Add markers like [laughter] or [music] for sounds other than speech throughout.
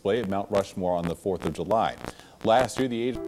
display at Mount Rushmore on the 4th of July. Last year, the age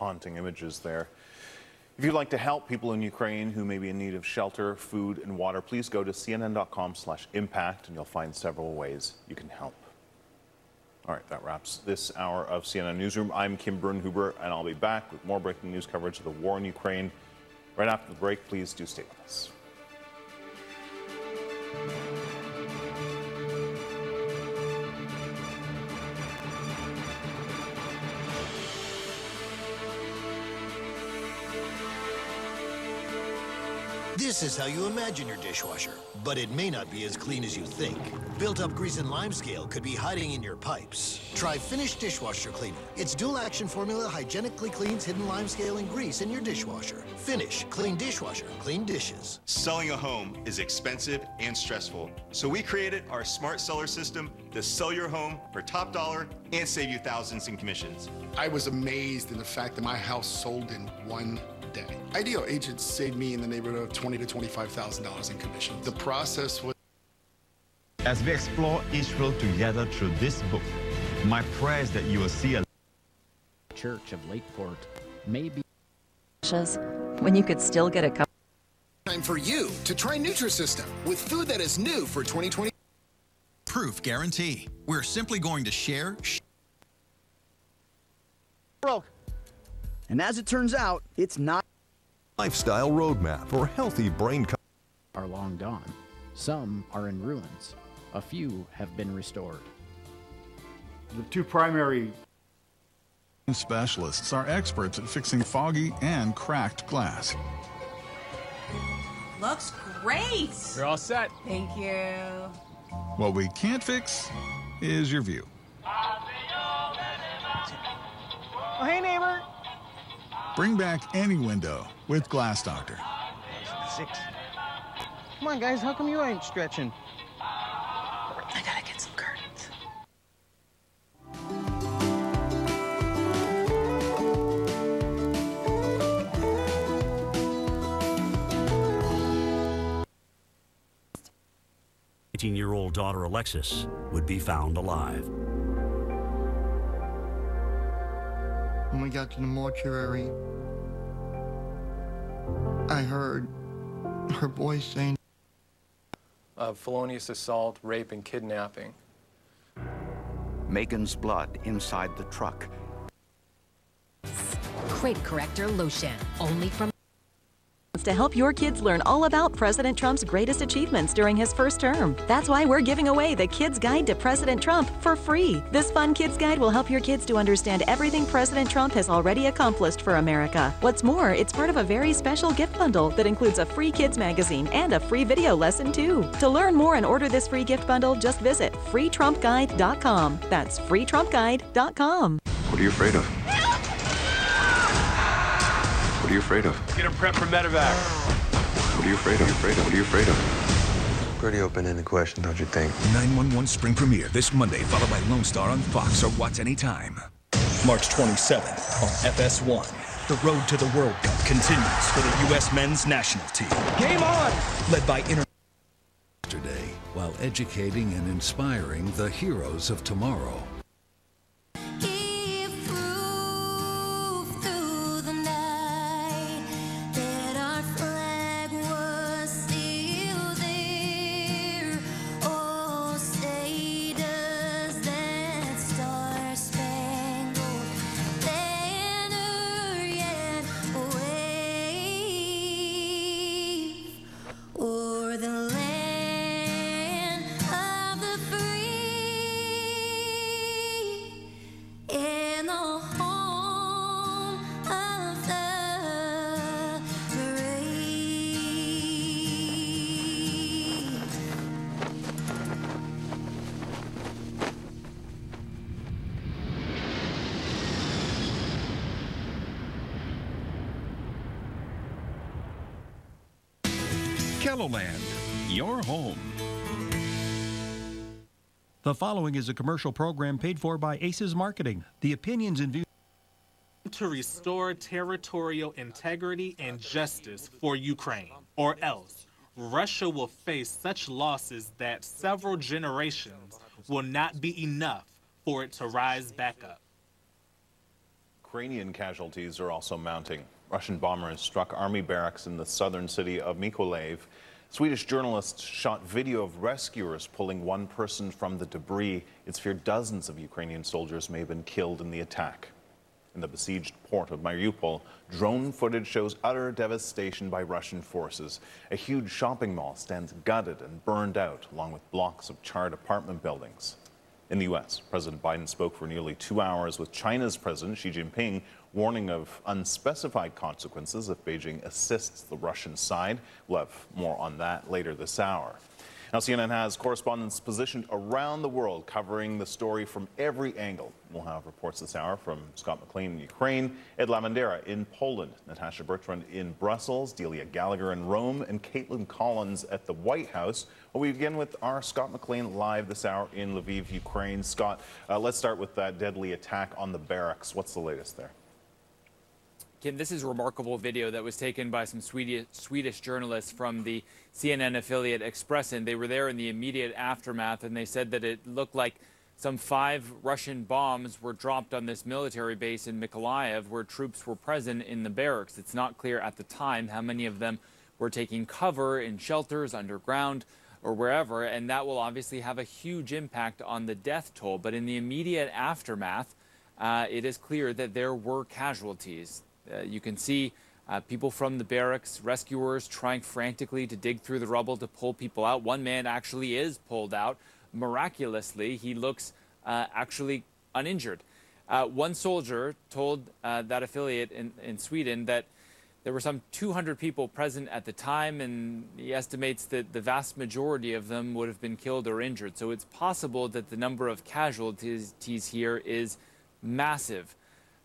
haunting images there. If you'd like to help people in Ukraine who may be in need of shelter, food, and water, please go to cnn.com/impact and you'll find several ways you can help. All right, that wraps this hour of CNN Newsroom. I'm Kim Brunhuber, and I'll be back with more breaking news coverage of the war in Ukraine right after the break. Please do stay with us. This is how you imagine your dishwasher, but it may not be as clean as you think. Built-up grease and lime scale could be hiding in your pipes. Try Finish Dishwasher Cleaner. Its dual-action formula hygienically cleans hidden lime scale and grease in your dishwasher. Finish. Clean dishwasher. Clean dishes. Selling a home is expensive and stressful, so we created our smart seller system to sell your home for top dollar and save you thousands in commissions. I was amazed in the fact that my house sold in one day. Ideal agents saved me in the neighborhood of twenty to twenty-five thousand dollars in commissions. The process was. As we explore Israel together through this book, my prayer is that you will see a Church of Lakeport may be when you could still get a cup. Time for you to try Nutrisystem with food that is new for 2020. Proof guarantee. We're simply going to share. Broke. And as it turns out, it's not. Lifestyle roadmap for healthy brain. Are long gone. Some are in ruins. A few have been restored. The two primary specialists are experts at fixing foggy and cracked glass. Looks great. You're all set. Thank you. What we can't fix is your view. Oh, hey, neighbor. Bring back any window with Glass Doctor. Six. Come on, guys. How come you ain't stretching? I gotta get some curtains. Eighteen-year-old daughter Alexis would be found alive. When we got to the mortuary, I heard her voice saying, of felonious assault, rape, and kidnapping. Megan's blood inside the truck. Crepe Corrector Lotion, only from to help your kids learn all about President Trump's greatest achievements during his first term. That's why we're giving away the Kids Guide to President Trump for free. This fun kids guide will help your kids to understand everything President Trump has already accomplished for America. What's more, it's part of a very special gift bundle that includes a free kids magazine and a free video lesson too. To learn more and order this free gift bundle, just visit freetrumpguide.com. That's freetrumpguide.com. What are you afraid of? What are you afraid of? Get him prepped for medevac. What are you afraid of? What are you afraid of? What are you afraid of? Pretty open-ended question, don't you think? 911 Spring Premiere this Monday, followed by Lone Star on Fox or watch anytime. March 27th on FS1. The road to the World Cup continues for the U.S. men's national team. Game on! Led by inter yesterday while educating and inspiring the heroes of tomorrow. KELOLAND, your home. The following is a commercial program paid for by ACES Marketing. The opinions and views to restore territorial integrity and justice for Ukraine, or else Russia will face such losses that several generations will not be enough for it to rise back up. Ukrainian casualties are also mounting. Russian bombers struck army barracks in the southern city of Mykolaiv. Swedish journalists shot video of rescuers pulling one person from the debris. It's feared dozens of Ukrainian soldiers may have been killed in the attack. In the besieged port of Mariupol, drone footage shows utter devastation by Russian forces. A huge shopping mall stands gutted and burned out, along with blocks of charred apartment buildings. In the U.S., President Biden spoke for nearly two hours with China's President Xi Jinping, warning of unspecified consequences if Beijing assists the Russian side. We'll have more on that later this hour. Now, CNN has correspondents positioned around the world covering the story from every angle. We'll have reports this hour from Scott McLean in Ukraine, Ed Lavandera in Poland, Natasha Bertrand in Brussels, Delia Gallagher in Rome, and Kaitlan Collins at the White House. Well, we begin with our Scott McLean live this hour in Lviv, Ukraine. Scott, uh, let's start with that deadly attack on the barracks. What's the latest there? Kim, this is a remarkable video that was taken by some Swedish, Swedish journalists from the CNN affiliate Expressen. They were there in the immediate aftermath, and they said that it looked like some five Russian bombs were dropped on this military base in Mykolaiv, where troops were present in the barracks. It's not clear at the time how many of them were taking cover in shelters underground or wherever, and that will obviously have a huge impact on the death toll. But in the immediate aftermath, uh, it is clear that there were casualties. Uh, you can see Uh, people from the barracks, rescuers trying frantically to dig through the rubble to pull people out. One man actually is pulled out. Miraculously, he looks uh, actually uninjured. Uh, one soldier told uh, that affiliate in, in Sweden that there were some 200 people present at the time, and he estimates that the vast majority of them would have been killed or injured. So it's possible that the number of casualties here is massive.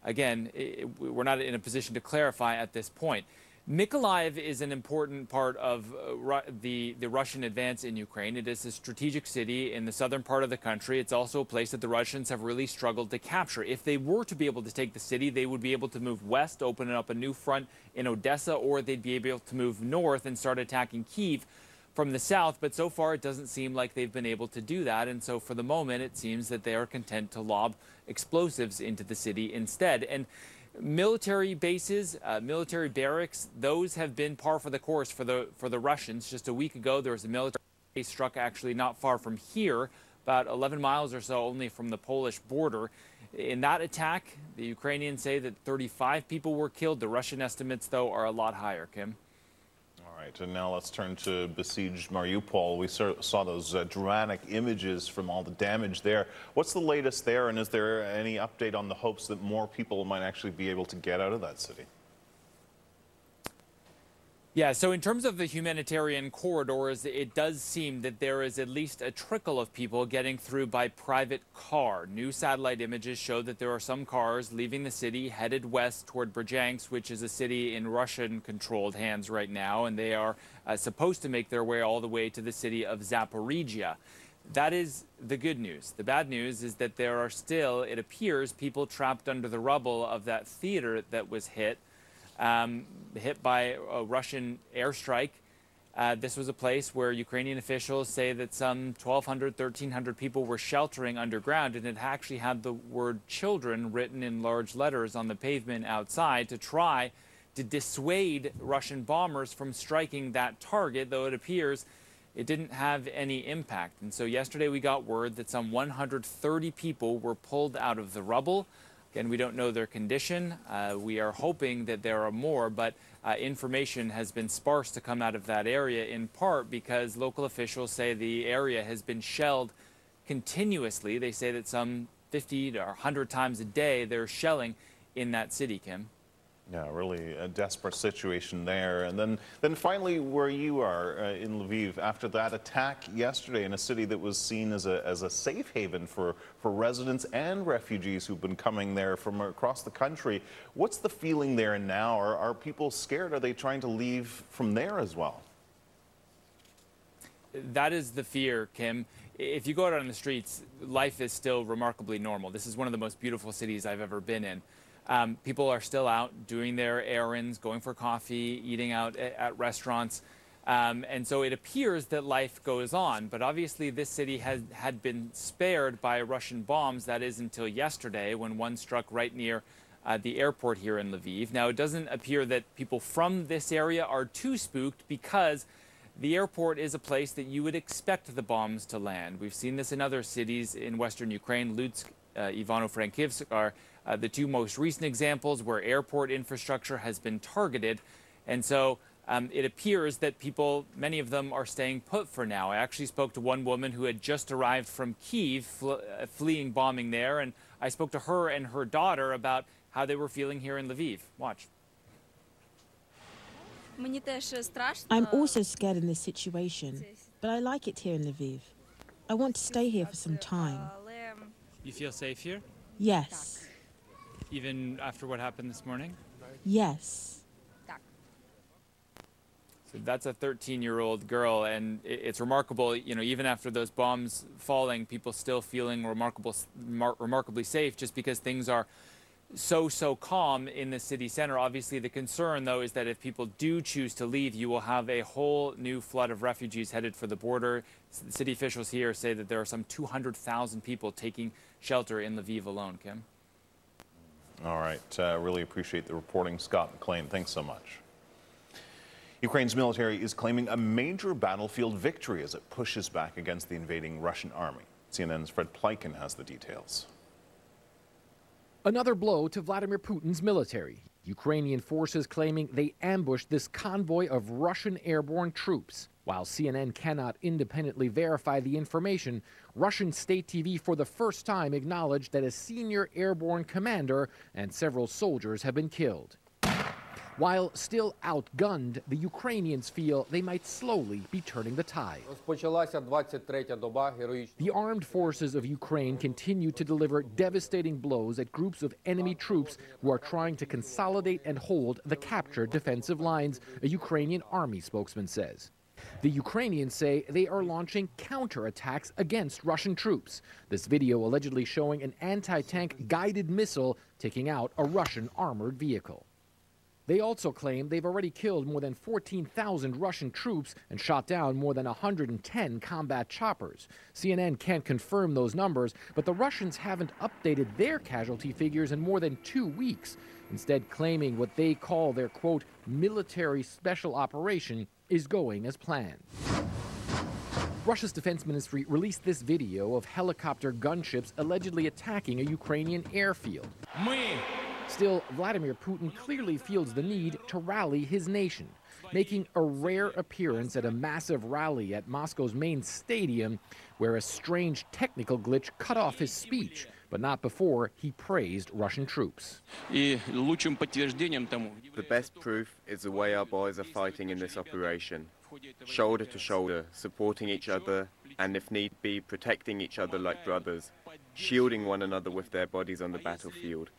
Again, it, we're not in a position to clarify at this point. Mykolaiv is an important part of uh, the, the Russian advance in Ukraine. It is a strategic city in the southern part of the country. It's also a place that the Russians have really struggled to capture. If they were to be able to take the city, they would be able to move west, open up a new front in Odessa, or they'd be able to move north and start attacking Kiev from the south. But so far, it doesn't seem like they've been able to do that. And so for the moment, it seems that they are content to lob explosives into the city instead. And military bases, uh, military barracks, those have been par for the course for the for the Russians. Just a week ago, there was a military base struck actually not far from here, about 11 miles or so only from the Polish border. In that attack, the Ukrainians say that 35 people were killed. The Russian estimates, though, are a lot higher. Kim right, and now let's turn to besieged Mariupol. We saw those uh, dramatic images from all the damage there. What's the latest there, and is there any update on the hopes that more people might actually be able to get out of that city? Yeah, so in terms of the humanitarian corridors, it does seem that there is at least a trickle of people getting through by private car. New satellite images show that there are some cars leaving the city headed west toward Berdyansk, which is a city in Russian controlled hands right now, and they are uh, supposed to make their way all the way to the city of Zaporizhia. That is the good news. The bad news is that there are still, it appears, people trapped under the rubble of that theater that was hit um, hit by a Russian airstrike. Uh, this was a place where Ukrainian officials say that some 1,200, 1,300 people were sheltering underground, and it actually had the word children written in large letters on the pavement outside to try to dissuade Russian bombers from striking that target, though it appears it didn't have any impact. And so yesterday we got word that some 130 people were pulled out of the rubble. Again, we don't know their condition. Uh, we are hoping that there are more, but uh, information has been sparse to come out of that area in part because local officials say the area has been shelled continuously. They say that some 50 to 100 times a day they're shelling in that city, Kim. Yeah, really a desperate situation there. And then, then finally, where you are uh, in Lviv, after that attack yesterday in a city that was seen as a, as a safe haven for, for residents and refugees who've been coming there from across the country, what's the feeling there now? Are, are people scared? Are they trying to leave from there as well? That is the fear, Kim. If you go out on the streets, life is still remarkably normal. This is one of the most beautiful cities I've ever been in. Um, people are still out doing their errands, going for coffee, eating out at, at restaurants. Um, and so it appears that life goes on. But obviously, this city has, had been spared by Russian bombs. That is until yesterday when one struck right near uh, the airport here in Lviv. Now, it doesn't appear that people from this area are too spooked because the airport is a place that you would expect the bombs to land. We've seen this in other cities in western Ukraine. Lutsk, uh, Ivano-Frankivsk are uh, the two most recent examples where airport infrastructure has been targeted. And so um, it appears that people, many of them, are staying put for now. I actually spoke to one woman who had just arrived from Kiev, fl uh, fleeing bombing there, and I spoke to her and her daughter about how they were feeling here in Lviv. Watch. I'm also scared in this situation, but I like it here in Lviv. I want to stay here for some time. You feel safe here? Yes even after what happened this morning? Yes. So that's a 13-year-old girl, and it's remarkable. You know, even after those bombs falling, people still feeling remarkable, remarkably safe, just because things are so so calm in the city center. Obviously, the concern though is that if people do choose to leave, you will have a whole new flood of refugees headed for the border. City officials here say that there are some 200,000 people taking shelter in Lviv alone. Kim. All right. Uh, really appreciate the reporting, Scott McLean. Thanks so much. Ukraine's military is claiming a major battlefield victory as it pushes back against the invading Russian army. CNN's Fred Pleitgen has the details. Another blow to Vladimir Putin's military. Ukrainian forces claiming they ambushed this convoy of Russian airborne troops. While CNN cannot independently verify the information, Russian state TV for the first time acknowledged that a senior airborne commander and several soldiers have been killed. While still outgunned, the Ukrainians feel they might slowly be turning the tide. The armed forces of Ukraine continue to deliver devastating blows at groups of enemy troops who are trying to consolidate and hold the captured defensive lines, a Ukrainian army spokesman says. The Ukrainians say they are launching counterattacks against Russian troops. This video allegedly showing an anti tank guided missile taking out a Russian armored vehicle. They also claim they've already killed more than 14,000 Russian troops and shot down more than 110 combat choppers. CNN can't confirm those numbers, but the Russians haven't updated their casualty figures in more than two weeks, instead claiming what they call their, quote, military special operation is going as planned. Russia's defense ministry released this video of helicopter gunships allegedly attacking a Ukrainian airfield. Still, Vladimir Putin clearly feels the need to rally his nation, making a rare appearance at a massive rally at Moscow's main stadium, where a strange technical glitch cut off his speech, but not before he praised Russian troops. The best proof is the way our boys are fighting in this operation. Shoulder to shoulder, supporting each other, and if need be, protecting each other like brothers, shielding one another with their bodies on the battlefield.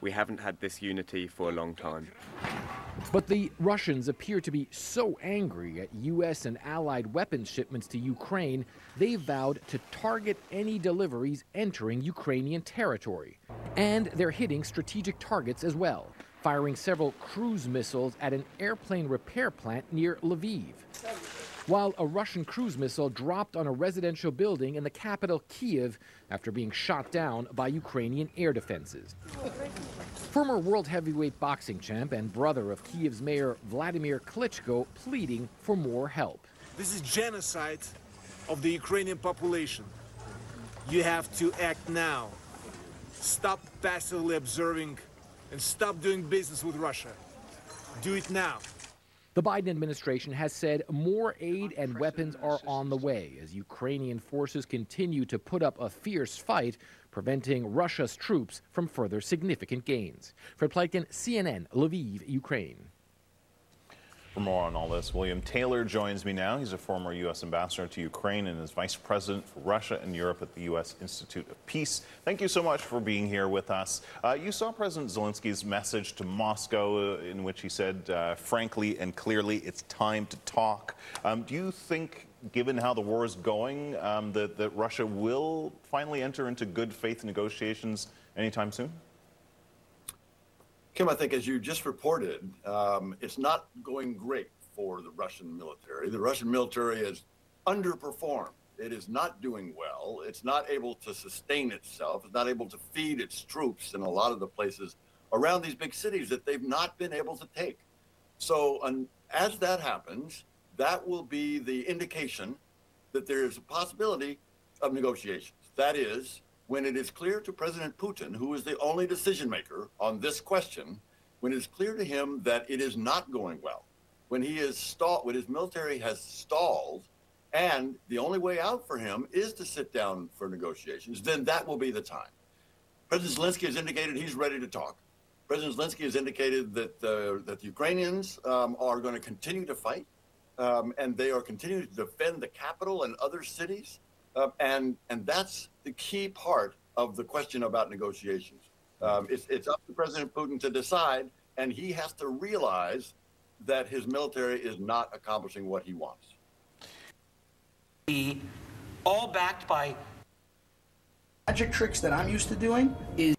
We haven't had this unity for a long time. But the Russians appear to be so angry at U.S. and allied weapons shipments to Ukraine, they vowed to target any deliveries entering Ukrainian territory. And they're hitting strategic targets as well, firing several cruise missiles at an airplane repair plant near Lviv while a Russian cruise missile dropped on a residential building in the capital, Kiev, after being shot down by Ukrainian air defenses. Former world heavyweight boxing champ and brother of Kiev's mayor Vladimir Klitschko pleading for more help. This is genocide of the Ukrainian population. You have to act now. Stop passively observing and stop doing business with Russia. Do it now. The Biden administration has said more aid and weapons are on the way as Ukrainian forces continue to put up a fierce fight, preventing Russia's troops from further significant gains. Fred Pleitgen, CNN, Lviv, Ukraine. For more on all this, William Taylor joins me now. He's a former U.S. ambassador to Ukraine and is vice president for Russia and Europe at the U.S. Institute of Peace. Thank you so much for being here with us. Uh, you saw President Zelensky's message to Moscow, uh, in which he said, uh, frankly and clearly, it's time to talk. Um, do you think, given how the war is going, um, that, that Russia will finally enter into good faith negotiations anytime soon? Kim, I think as you just reported, um, it's not going great for the Russian military. The Russian military is underperformed. It is not doing well. It's not able to sustain itself. It's not able to feed its troops in a lot of the places around these big cities that they've not been able to take. So, as that happens, that will be the indication that there is a possibility of negotiations. That is, when it is clear to President Putin, who is the only decision maker on this question, when it is clear to him that it is not going well, when he is stalled, when his military has stalled, and the only way out for him is to sit down for negotiations, then that will be the time. President Zelensky has indicated he's ready to talk. President Zelensky has indicated that uh, that the Ukrainians um, are going to continue to fight, um, and they are continuing to defend the capital and other cities. Uh, and and that's the key part of the question about negotiations. Um, it's, it's up to President Putin to decide, and he has to realize that his military is not accomplishing what he wants. All backed by magic tricks that I'm used to doing is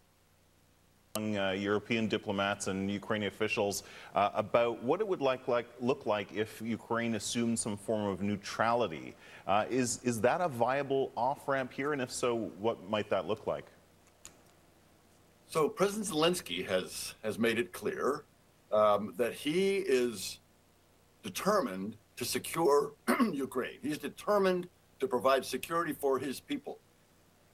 uh, European diplomats and Ukrainian officials uh, about what it would like, like, look like if Ukraine assumed some form of neutrality. Uh, is, is that a viable off-ramp here? And if so, what might that look like? So President Zelensky has, has made it clear um, that he is determined to secure [clears throat] Ukraine. He's determined to provide security for his people.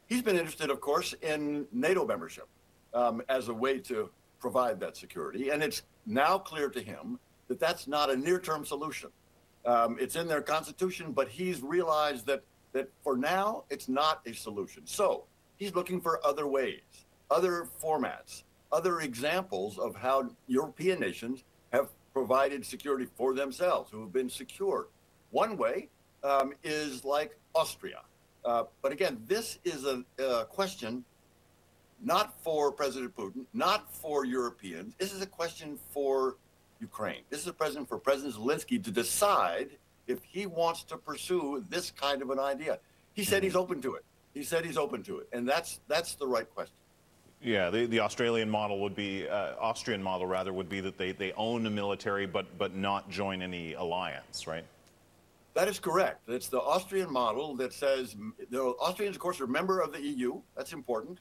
He's been interested, of course, in NATO membership um, as a way to provide that security. And it's now clear to him that that's not a near-term solution. Um, it's in their constitution, but he's realized that that for now it's not a solution. So he's looking for other ways, other formats, other examples of how European nations have provided security for themselves, who have been secured. One way um, is like Austria. Uh, but again, this is a, a question not for President Putin, not for Europeans. This is a question for Ukraine. This is a president for President Zelensky to decide if he wants to pursue this kind of an idea. He said he's open to it. He said he's open to it, and that's that's the right question. Yeah, the, the Australian model would be uh, Austrian model rather would be that they, they own a military but but not join any alliance, right? That is correct. It's the Austrian model that says the Austrians, of course, are a member of the EU. That's important.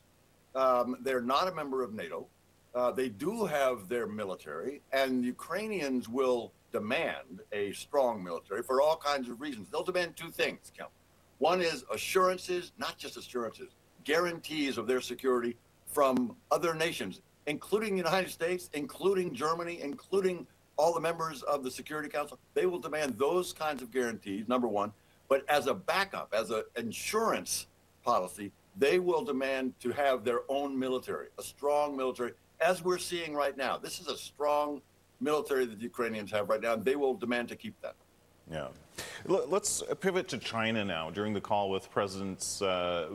Um, they're not a member of NATO. Uh, they do have their military, and Ukrainians will demand a strong military for all kinds of reasons. They'll demand two things, Kim. One is assurances, not just assurances, guarantees of their security from other nations, including the United States, including Germany, including all the members of the Security Council. They will demand those kinds of guarantees, number one. But as a backup, as an insurance policy, they will demand to have their own military, a strong military, as we're seeing right now. This is a strong military that the Ukrainians have right now, and they will demand to keep that. Yeah. Let's pivot to China now. During the call with, President's, uh,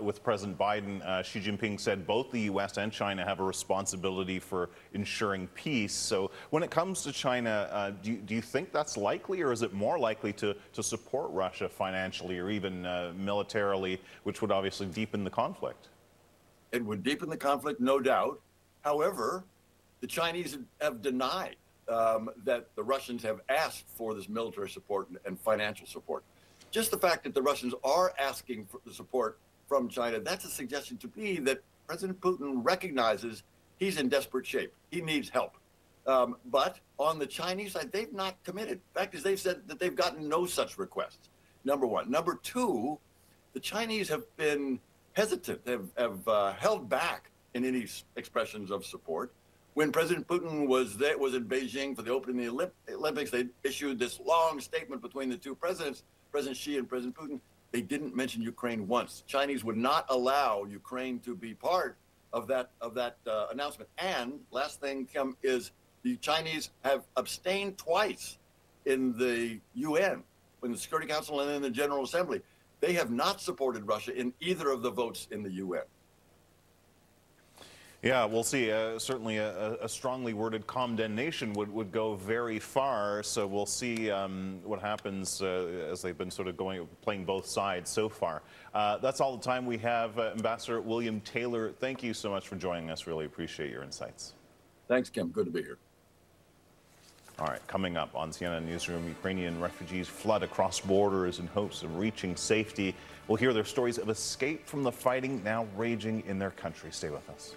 with President Biden, uh, Xi Jinping said both the U.S. and China have a responsibility for ensuring peace. So when it comes to China, uh, do, you, do, you, think that's likely, or is it more likely to, to support Russia financially or even uh, militarily, which would obviously deepen the conflict? It would deepen the conflict, no doubt. However, the Chinese have denied um, that the Russians have asked for this military support and financial support. Just the fact that the Russians are asking for the support from China, that's a suggestion to me that President Putin recognizes he's in desperate shape. He needs help. Um, but on the Chinese side, they've not committed. Fact is, they've said that they've gotten no such requests. Number one. Number two, the Chinese have been hesitant, have, have uh, held back in any expressions of support when President Putin was there, was in Beijing for the opening of the Olympics, they issued this long statement between the two presidents, President Xi and President Putin. They didn't mention Ukraine once. Chinese would not allow Ukraine to be part of that of that uh, announcement. And last thing, Kim, is the Chinese have abstained twice in the UN, in the Security Council and in the General Assembly. They have not supported Russia in either of the votes in the UN. Yeah, we'll see. Uh, certainly a, a, strongly worded condemnation would, would go very far. So we'll see um, what happens uh, as they've been sort of going playing both sides so far. Uh, that's all the time we have. Uh, Ambassador William Taylor, thank you so much for joining us. Really appreciate your insights. Thanks, Kim. Good to be here. All right, coming up on CNN Newsroom, Ukrainian refugees flood across borders in hopes of reaching safety. We'll hear their stories of escape from the fighting now raging in their country. Stay with us.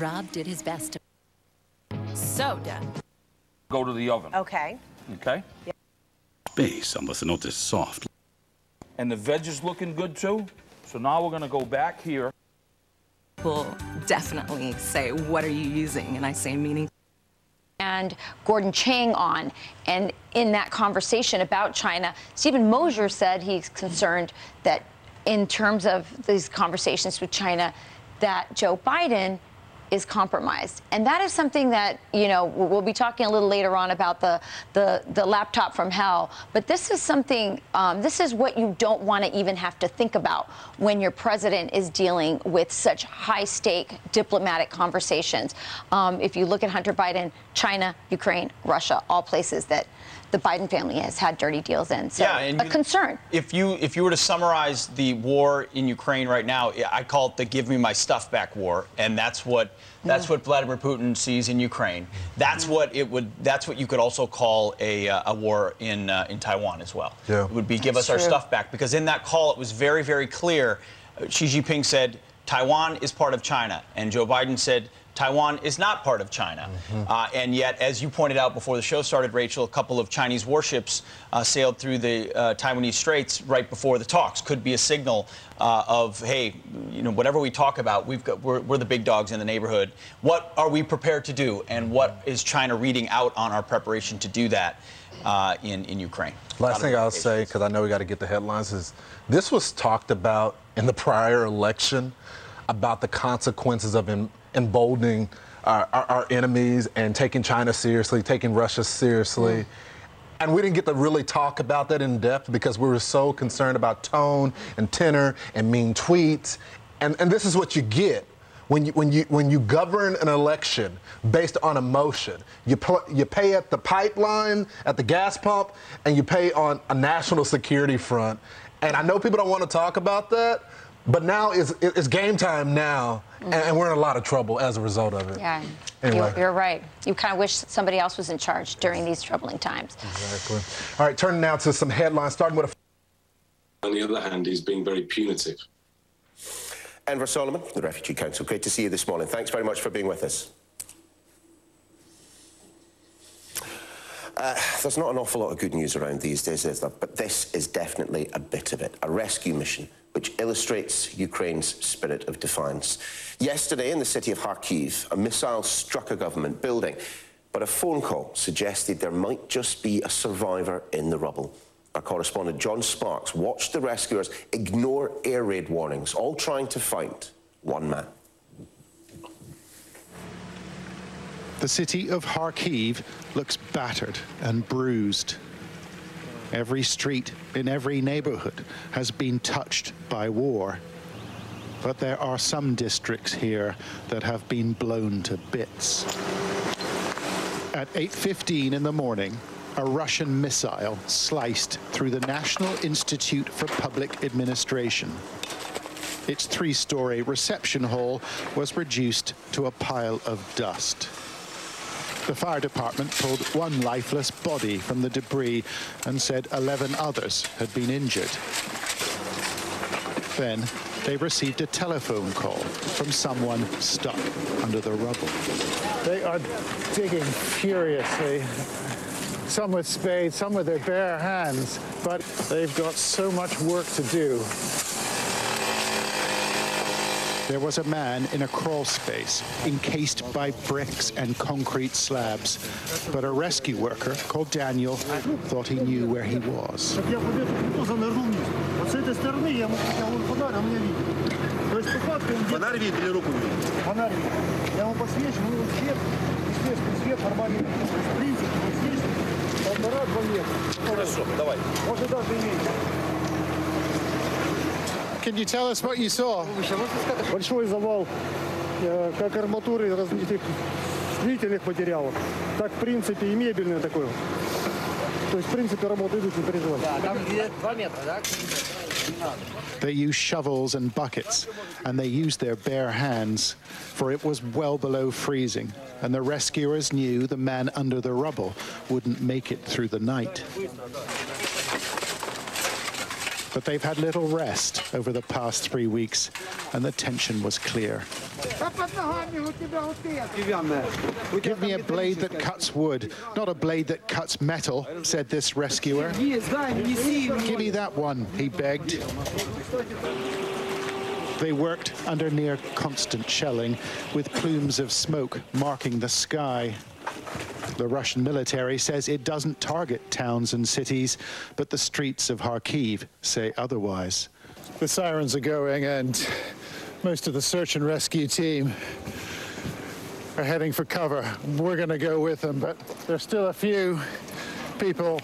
Rob did his best to. So done. Go to the oven. Okay. Okay? Yeah. Base, unless the note is soft. And the veg is looking good too. So now we're gonna go back here. Will definitely say, what are you using? And I say, meaning and Gordon Chang on. And in that conversation about China, Steven Mosher said he's concerned that in terms of these conversations with China, that Joe Biden is compromised. And that is something that, you know, we'll be talking a little later on about the, the, the laptop from hell. But this is something, um, this is what you don't want to even have to think about when your president is dealing with such high stake diplomatic conversations. Um, if you look at Hunter Biden, China, Ukraine, Russia, all places that the Biden family has had dirty deals in. So yeah, and a you, concern. If you if you were to summarize the war in Ukraine right now, I call it the "give me my stuff back" war, and that's what that's mm. what Vladimir Putin sees in Ukraine. That's mm. what it would. That's what you could also call a, uh, a war in uh, in Taiwan as well. Yeah. It would be give that's us true. our stuff back because in that call it was very very clear. Uh, Xi Jinping said Taiwan is part of China, and Joe Biden said Taiwan is not part of China. Uh, and yet, as you pointed out before the show started, Rachel, a couple of Chinese warships uh, sailed through the uh, Taiwanese Straits right before the talks. Could be a signal uh, of, hey, you know, whatever we talk about, we've got, we're, we're the big dogs in the neighborhood. What are we prepared to do? And what is China reading out on our preparation to do that uh, in, in Ukraine? Last thing I'll say, because I know we got to get the headlines, is this was talked about in the prior election about the consequences of em- emboldening our, our, our enemies and taking China seriously, taking Russia seriously. And we didn't get to really talk about that in depth because we were so concerned about tone and tenor and mean tweets. And, and this is what you get when you, when, you, when you govern an election based on emotion. You, you pay at the pipeline, at the gas pump, and you pay on a national security front. And I know people don't want to talk about that, but now is it's game time now, and, and we're in a lot of trouble as a result of it. Yeah. Anyway. You're, you're right. You kind of wish somebody else was in charge during these troubling times. Exactly. All right, turning now to some headlines, starting with a On the other hand, he's being very punitive. Enver Solomon, the Refugee Council. Great to see you this morning. Thanks very much for being with us. Uh, there's not an awful lot of good news around these days, is there? But this is definitely a bit of it. A rescue mission which illustrates Ukraine's spirit of defiance. Yesterday, in the city of Kharkiv, a missile struck a government building, but a phone call suggested there might just be a survivor in the rubble. Our correspondent John Sparks watched the rescuers ignore air raid warnings, all trying to find one man. The city of Kharkiv looks battered and bruised. Every street in every neighborhood has been touched by war. But there are some districts here that have been blown to bits. At 8.15 in the morning, a Russian missile sliced through the National Institute for Public Administration. Its three-story reception hall was reduced to a pile of dust. The fire department pulled one lifeless body from the debris and said 11 others had been injured. Then they received a telephone call from someone stuck under the rubble. They are digging furiously. Some with spades, some with their bare hands, but they've got so much work to do There was a man in a crawl space, encased by bricks and concrete slabs. But a rescue worker called Daniel thought he knew where he was. Я побежал, занырнул вниз. Вот с этой стороны я ему потянул фонарь, он меня видит. То есть по факту он Фонарь видит или руку видит? Фонарь видит. Я ему посвечу, ну вот свет, естественный свет нормальный. То есть, в принципе, вот здесь полтора-два метра. Хорошо, давай. Может даже и меньше. Can you tell us what you saw? Большой завал, э, как арматуры различных строительных материалов, так, в принципе, и мебельное такое. То есть, в принципе, работа идут, не переживай. Да, там где 2 метра, да? Не надо. They used shovels and buckets, and they used their bare hands, for it was well below freezing, and the rescuers knew the man under the rubble wouldn't make it through the night. But they've had little rest over the past three weeks, and the tension was clear. Give me a blade that cuts wood, not a blade that cuts metal, said this rescuer. Give me that one, he begged. They worked under near constant shelling, with plumes of smoke marking the sky. The Russian military says it doesn't target towns and cities, but the streets of Kharkiv say otherwise. The sirens are going and most of the search and rescue team are heading for cover. We're going to go with them, but there's still a few people,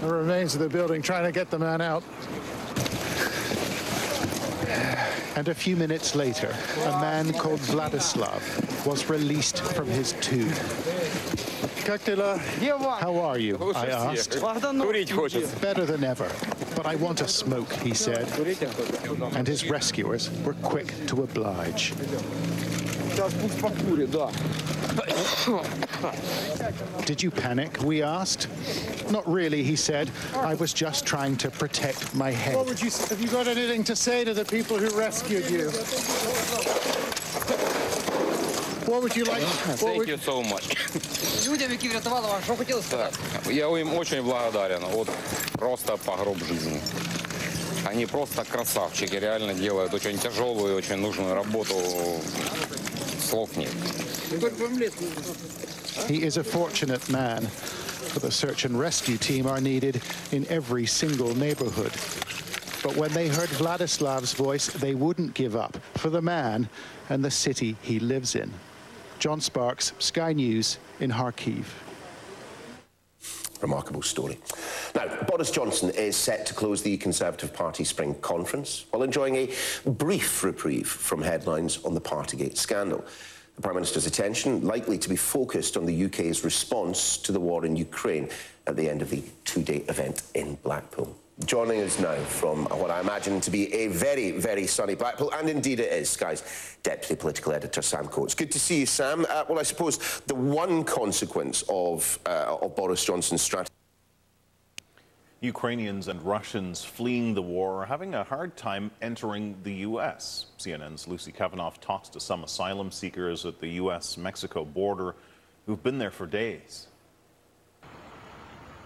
the remains of the building, trying to get the man out. And a few minutes later, a man called Vladislav was released from his tomb. How are you? I asked. Better than ever. But I want a smoke, he said. And his rescuers were quick to oblige. Did you panic? We asked. Not really, he said. I was just trying to protect my head. What would you, have you got anything to say to the people who rescued you? What would you like? Thank you so much. Людям, які врятували вас, що хотіли сказати? Я им очень благодарен. Вот просто по гроб жизни. Они просто красавчики, реально делают очень тяжелую, очень нужную работу. Слов нет. He is a fortunate man, for the search and rescue team are needed in every single neighborhood. But when they heard Vladislav's voice, they wouldn't give up for the man and the city he lives in. John Sparks, Sky News in Kharkiv. Remarkable story. Now, Boris Johnson is set to close the Conservative Party Spring Conference while enjoying a brief reprieve from headlines on the Partygate scandal. The Prime Minister's attention likely to be focused on the UK's response to the war in Ukraine at the end of the two-day event in Blackpool. Joining us now from what I imagine to be a very, very sunny Blackpool, and indeed it is, Sky's Deputy Political Editor, Sam Coates. Good to see you, Sam. Uh, well, I suppose the one consequence of, uh, of Boris Johnson's strategy Ukrainians and Russians fleeing the war are having a hard time entering the U.S. CNN's Lucy Kafanov talks to some asylum seekers at the U.S.-Mexico border who've been there for days.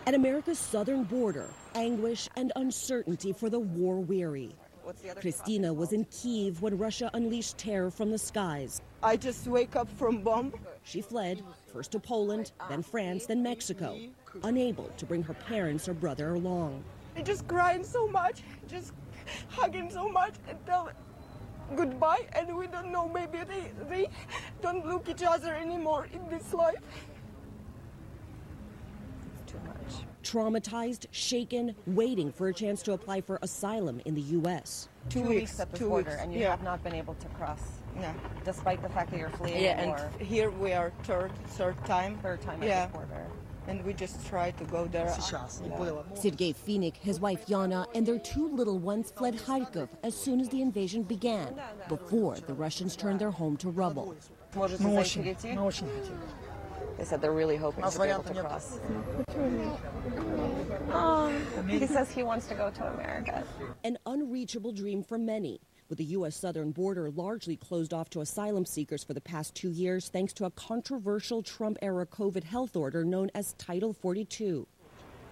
At America's southern border, anguish and uncertainty for the war weary. Christina was in Kiev when Russia unleashed terror from the skies. I just wake up from bomb. She fled, first to Poland, then France, then Mexico, unable to bring her parents or brother along. I just crying so much, just hugging so much and tell goodbye and we don't know maybe they, they don't look each other anymore in this life. Traumatized, shaken, waiting for a chance to apply for asylum in the U.S. Two, two weeks, weeks at the two border, weeks. and you yeah. have not been able to cross. Yeah. Despite the fact that you're fleeing Yeah, war. and here we are third, third time. Third time yeah. at the border. And we just try to go there. Yeah. Sergei Finik, his wife Yana, and their two little ones fled Kharkov as soon as the invasion began, before the Russians turned their home to rubble. They said they're really hoping to be able to cross. Oh, he says he wants to go to America. An unreachable dream for many, with the U.S. southern border largely closed off to asylum seekers for the past two years thanks to a controversial Trump-era COVID health order known as Title 42.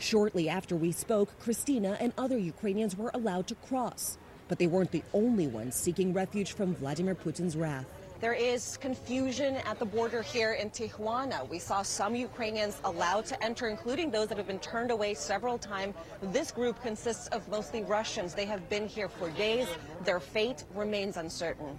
Shortly after we spoke, Christina and other Ukrainians were allowed to cross, but they weren't the only ones seeking refuge from Vladimir Putin's wrath. There is confusion at the border here in Tijuana. We saw some Ukrainians allowed to enter, including those that have been turned away several times. This group consists of mostly Russians. They have been here for days. Their fate remains uncertain.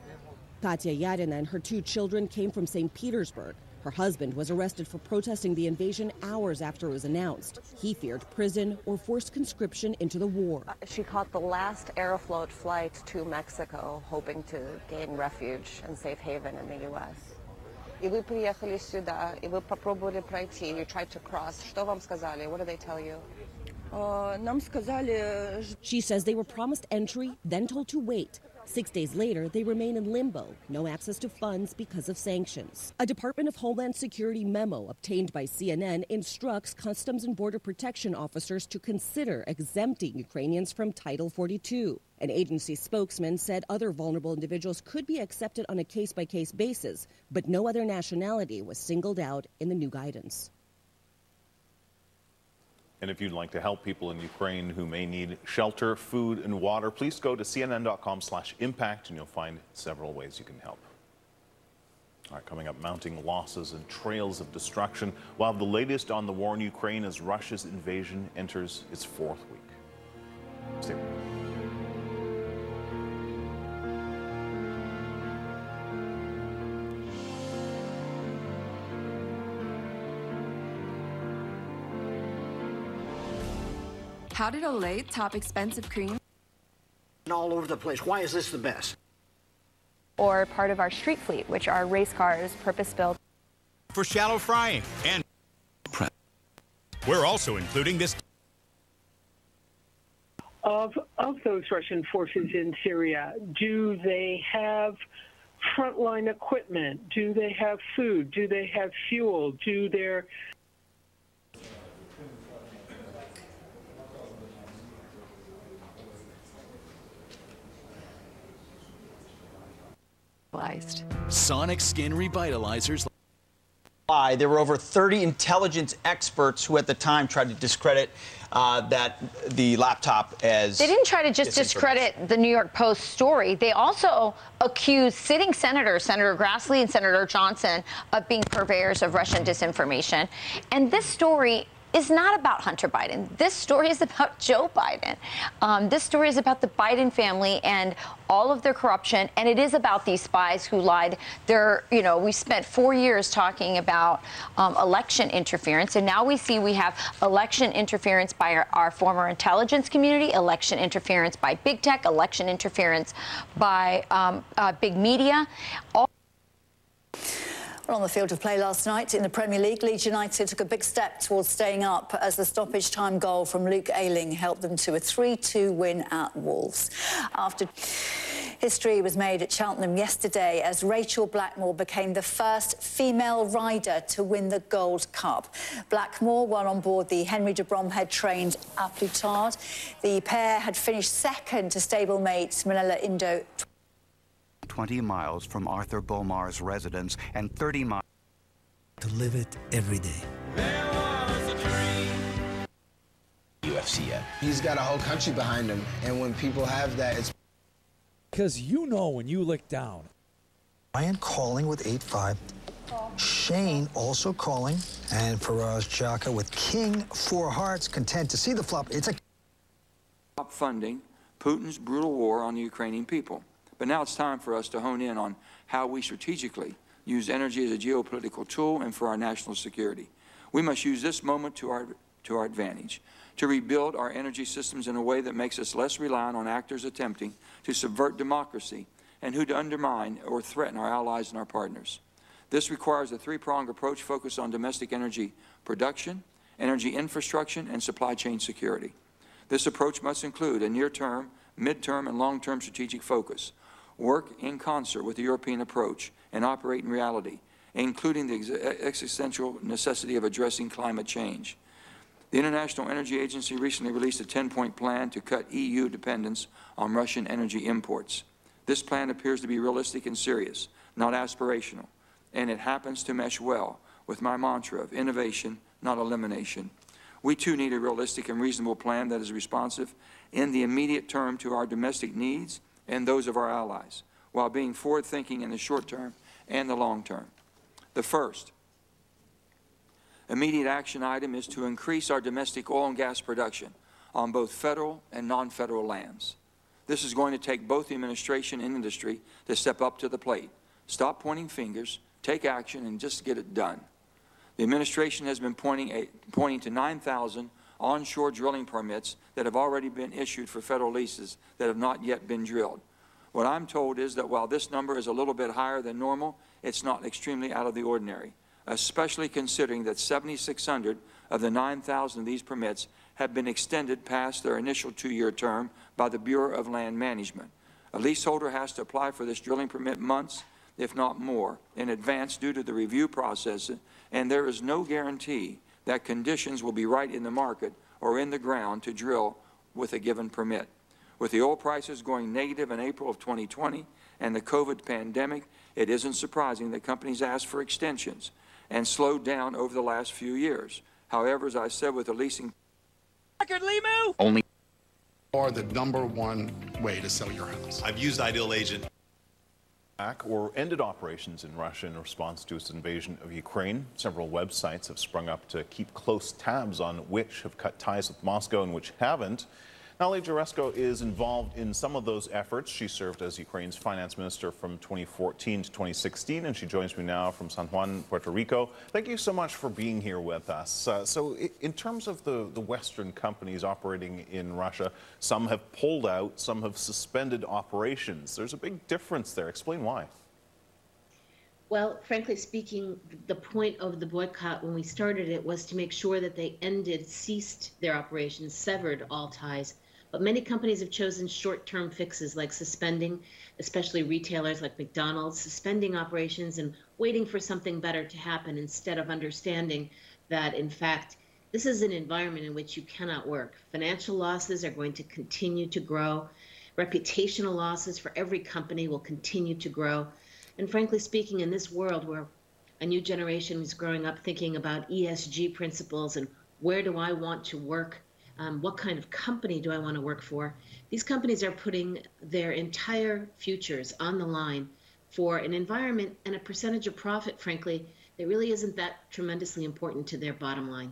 Katya Yarina and her two children came from St. Petersburg. Her husband was arrested for protesting the invasion hours after it was announced. He feared prison or forced conscription into the war. She caught the last Aeroflot flight to Mexico, hoping to gain refuge and safe haven in the U.S. И вы приехали сюда, и вы попробовали пройти, you tried to cross. Что вам сказали? What did they tell you? Нам сказали... She says they were promised entry, then told to wait. Six days later, they remain in limbo, no access to funds because of sanctions. A Department of Homeland Security memo obtained by CNN instructs Customs and Border Protection officers to consider exempting Ukrainians from Title 42. An agency spokesman said other vulnerable individuals could be accepted on a case by case basis, but no other nationality was singled out in the new guidance. And if you'd like to help people in Ukraine who may need shelter, food, and water, please go to cnn.com slash impact and you'll find several ways you can help. All right, coming up, mounting losses and trails of destruction. We'll the latest on the war in Ukraine as Russia's invasion enters its fourth week. Stay with me. How did Olay top expensive cream? All over the place. Why is this the best? Or part of our street fleet, which are race cars purpose built. For shallow frying and prep. we're also including this. Of, of those Russian forces in Syria, do they have frontline equipment? Do they have food? Do they have fuel? Do their Sonic Skin Revitalizers. There were over 30 intelligence experts who at the time tried to discredit uh, that the laptop as. They didn't try to just discredit the New York Post story. They also accused sitting senators, Senator Grassley and Senator Johnson, of being purveyors of Russian disinformation. And this story is not about Hunter Biden. This story is about [laughs] Joe Biden. Um, this story is about the Biden family and all of their corruption, and it is about these spies who lied. There, you know, we spent four years talking about um, election interference, and now we see we have election interference by our, our former intelligence community, election interference by big tech, election interference by um, uh, big media. All well, on the field of play last night in the Premier League, Leeds United took a big step towards staying up as the stoppage time goal from Luke Ayling helped them to a 3-2 win at Wolves. After history was made at Cheltenham yesterday as Rachel Blackmore became the first female rider to win the Gold Cup. Blackmore won on board the Henry de Bromhead-trained A Plus The pair had finished second to stablemates Minella Indo 20 miles from Arthur Bomar's residence and 30 miles to live it every day. UFC yet. He's got a whole country behind him, and when people have that, it's because you know when you look down. Ryan calling with 8-5. Shane also calling, and Faraz Chaka with King Four Hearts, content to see the flop. It's a funding Putin's brutal war on the Ukrainian people. But now it's time for us to hone in on how we strategically use energy as a geopolitical tool and for our national security. We must use this moment to our, to our advantage, to rebuild our energy systems in a way that makes us less reliant on actors attempting to subvert democracy and who to undermine or threaten our allies and our partners. This requires a three-pronged approach focused on domestic energy production, energy infrastructure, and supply chain security. This approach must include a near-term, mid-term, and long-term strategic focus work in concert with the European approach and operate in reality, including the existential necessity of addressing climate change. The International Energy Agency recently released a 10-point plan to cut EU dependence on Russian energy imports. This plan appears to be realistic and serious, not aspirational, and it happens to mesh well with my mantra of innovation, not elimination. We too need a realistic and reasonable plan that is responsive in the immediate term to our domestic needs and those of our allies, while being forward-thinking in the short term and the long term. The first immediate action item is to increase our domestic oil and gas production on both federal and non-federal lands. This is going to take both the administration and industry to step up to the plate. Stop pointing fingers, take action, and just get it done. The administration has been pointing, a, pointing to 9,000 onshore drilling permits that have already been issued for federal leases that have not yet been drilled. What I'm told is that while this number is a little bit higher than normal, it's not extremely out of the ordinary, especially considering that 7,600 of the 9,000 of these permits have been extended past their initial two-year term by the Bureau of Land Management. A leaseholder has to apply for this drilling permit months, if not more, in advance due to the review process, and there is no guarantee that conditions will be right in the market or in the ground to drill with a given permit. With the oil prices going negative in April of 2020 and the COVID pandemic, it isn't surprising that companies ask for extensions and slowed down over the last few years. However, as I said with the leasing record, Limu! Only are the number one way to sell your house. I've used Ideal Agent or ended operations in Russia in response to its invasion of Ukraine. Several websites have sprung up to keep close tabs on which have cut ties with Moscow and which haven't. Natalie Jaresko is involved in some of those efforts. She served as Ukraine's finance minister from 2014 to 2016, and she joins me now from San Juan, Puerto Rico. Thank you so much for being here with us. Uh, so in terms of the, the Western companies operating in Russia, some have pulled out, some have suspended operations. There's a big difference there. Explain why. Well, frankly speaking, the point of the boycott when we started it was to make sure that they ended, ceased their operations, severed all ties but many companies have chosen short term fixes like suspending, especially retailers like McDonald's, suspending operations and waiting for something better to happen instead of understanding that, in fact, this is an environment in which you cannot work. Financial losses are going to continue to grow. Reputational losses for every company will continue to grow. And frankly speaking, in this world where a new generation is growing up thinking about ESG principles and where do I want to work, um, what kind of company do I want to work for, these companies are putting their entire futures on the line for an environment and a percentage of profit, frankly, that really isn't that tremendously important to their bottom line.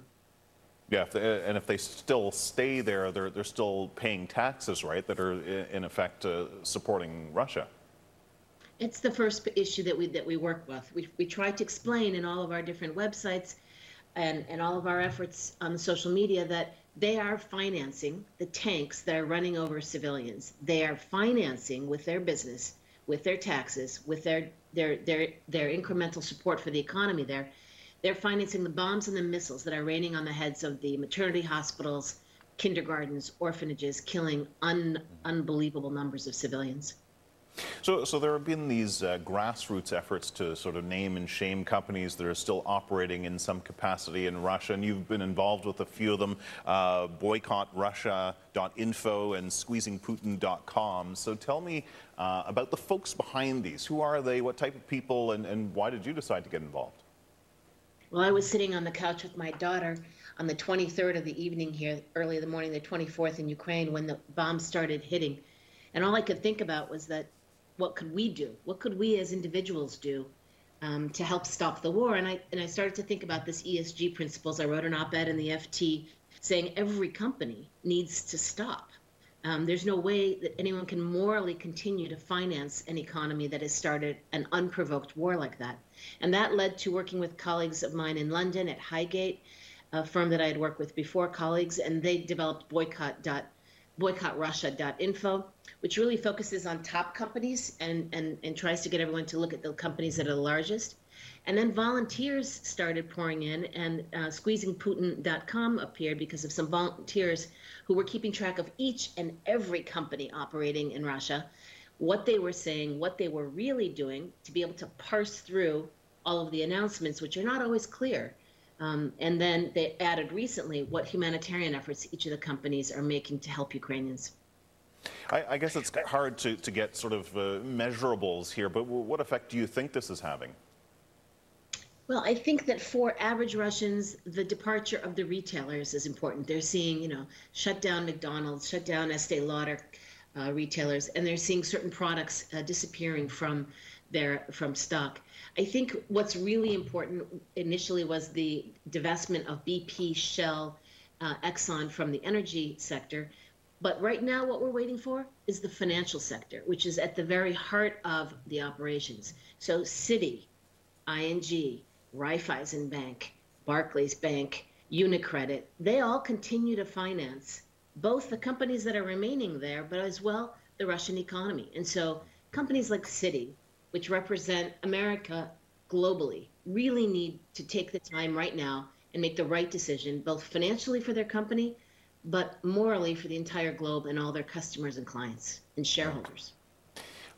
Yeah, if they, and if they still stay there, they're, they're still paying taxes, right, that are in effect uh, supporting Russia. It's the first issue that we that we work with. We, we try to explain in all of our different websites and, and all of our efforts on social media that they are financing the tanks that are running over civilians. They are financing with their business, with their taxes, with their their their their incremental support for the economy there. They're financing the bombs and the missiles that are raining on the heads of the maternity hospitals, kindergartens, orphanages, killing un, unbelievable numbers of civilians. So, so there have been these uh, grassroots efforts to sort of name and shame companies that are still operating in some capacity in Russia, and you've been involved with a few of them, uh, boycottrussia.info and squeezingputin.com. So tell me uh, about the folks behind these. Who are they? What type of people? And, and why did you decide to get involved? Well, I was sitting on the couch with my daughter on the 23rd of the evening here, early in the morning, the 24th in Ukraine, when the bombs started hitting. And all I could think about was that what could we do? What could we as individuals do um, to help stop the war? And I and I started to think about this ESG principles. I wrote an op-ed in the FT saying every company needs to stop. Um, there's no way that anyone can morally continue to finance an economy that has started an unprovoked war like that. And that led to working with colleagues of mine in London at Highgate, a firm that I had worked with before, colleagues, and they developed boycott. boycottrussia.info which really focuses on top companies and, and, and tries to get everyone to look at the companies that are the largest. And then volunteers started pouring in, and uh, squeezingputin.com appeared because of some volunteers who were keeping track of each and every company operating in Russia, what they were saying, what they were really doing, to be able to parse through all of the announcements, which are not always clear. Um, and then they added recently what humanitarian efforts each of the companies are making to help Ukrainians. I, I guess it's hard to, to get sort of uh, measurables here, but what effect do you think this is having? Well, I think that for average Russians, the departure of the retailers is important. They're seeing, you know, shut down McDonald's, shut down Estee Lauder uh, retailers, and they're seeing certain products uh, disappearing from their from stock. I think what's really important initially was the divestment of BP, Shell, uh, Exxon from the energy sector. But right now, what we're waiting for is the financial sector, which is at the very heart of the operations. So, Citi, ING, Raiffeisen Bank, Barclays Bank, Unicredit, they all continue to finance both the companies that are remaining there, but as well the Russian economy. And so, companies like Citi, which represent America globally, really need to take the time right now and make the right decision, both financially for their company but morally for the entire globe and all their customers and clients and shareholders.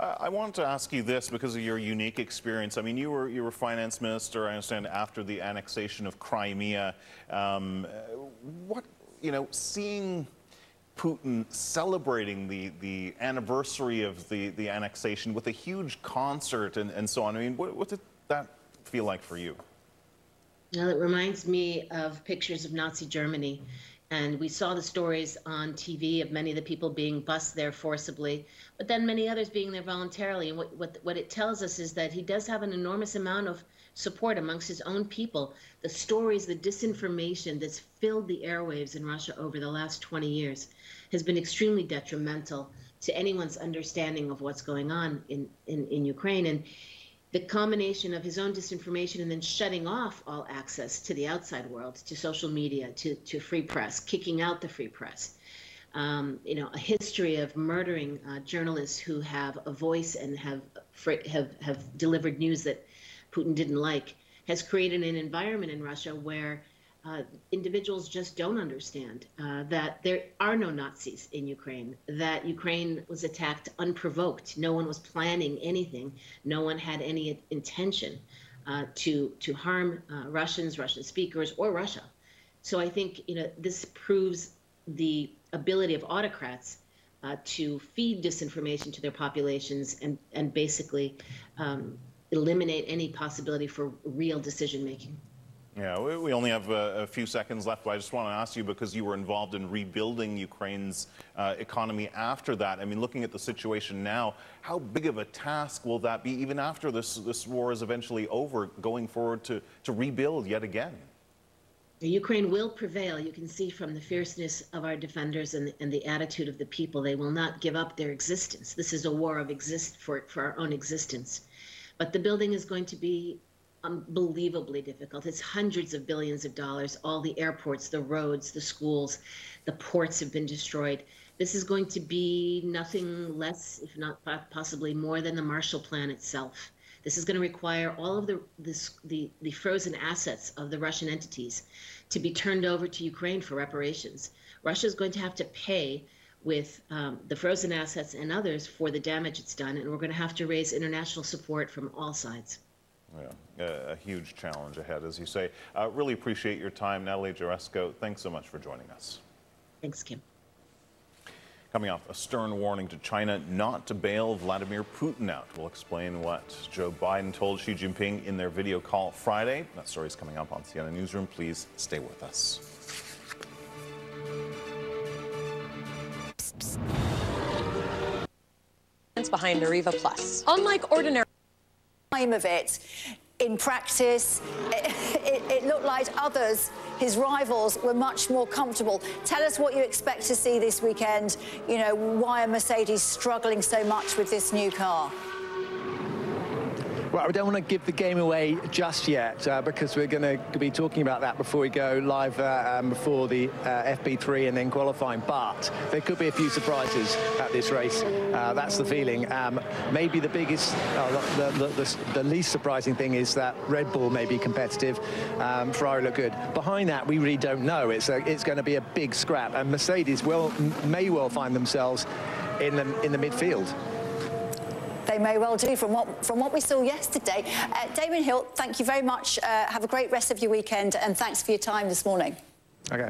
I wanted to ask you this because of your unique experience. I mean, you were you were finance minister, I understand, after the annexation of Crimea. Um, what you know, seeing Putin celebrating the the anniversary of the the annexation with a huge concert and, and so on. I mean, what, what did that feel like for you? Well, it reminds me of pictures of Nazi Germany and we saw the stories on TV of many of the people being bused there forcibly, but then many others being there voluntarily. And what, what, what it tells us is that he does have an enormous amount of support amongst his own people. The stories, the disinformation that's filled the airwaves in Russia over the last 20 years has been extremely detrimental to anyone's understanding of what's going on in, in, in Ukraine. And the combination of his own disinformation and then shutting off all access to the outside world, to social media, to, to free press, kicking out the free press. Um, you know, a history of murdering uh, journalists who have a voice and have, have have delivered news that Putin didn't like has created an environment in Russia where uh, individuals just don't understand uh, that there are no Nazis in Ukraine, that Ukraine was attacked unprovoked. No one was planning anything. No one had any intention uh, to, to harm uh, Russians, Russian speakers, or Russia. So I think you know this proves the ability of autocrats uh, to feed disinformation to their populations and, and basically um, eliminate any possibility for real decision making. Yeah, we, we only have a, a, few seconds left, but I just want to ask you because you were involved in rebuilding Ukraine's uh, economy after that. I mean, looking at the situation now, how big of a task will that be even after this, this war is eventually over, going forward to, to rebuild yet again? Ukraine will prevail. You can see from the fierceness of our defenders and, and the attitude of the people. They will not give up their existence. This is a war of exist for, for our own existence. But the building is going to be unbelievably difficult. It's hundreds of billions of dollars. All the airports, the roads, the schools, the ports have been destroyed. This is going to be nothing less, if not possibly more, than the Marshall Plan itself. This is going to require all of the, this, the, the frozen assets of the Russian entities to be turned over to Ukraine for reparations. Russia is going to have to pay with um, the frozen assets and others for the damage it's done, and we're going to have to raise international support from all sides. Yeah, a, a huge challenge ahead, as you say. Uh, really appreciate your time, Natalie Jaresko. Thanks so much for joining us. Thanks, Kim. Coming off a stern warning to China not to bail Vladimir Putin out. We'll explain what Joe Biden told Xi Jinping in their video call Friday. That story is coming up on CNN Newsroom. Please stay with us. Behind Neuriva Plus. Unlike ordinary time of it. In practice, it, it, it, looked like others, his rivals, were much more comfortable. Tell us what you expect to see this weekend. You know, why are Mercedes struggling so much with this new car? Well, I don't want to give the game away just yet uh, because we're going to be talking about that before we go live uh, um, before the uh, FP3 and then qualifying. But there could be a few surprises at this race. Uh, that's the feeling. Um, maybe the biggest, uh, the, the, the, the, least surprising thing is that Red Bull may be competitive. Um, Ferrari look good. Behind that, we really don't know. It's a, it's going to be a big scrap, and Mercedes will may well find themselves in the in the midfield. They may well do from what, from what we saw yesterday. Uh, Damon Hill, thank you very much. Uh, have a great rest of your weekend and thanks for your time this morning. Okay.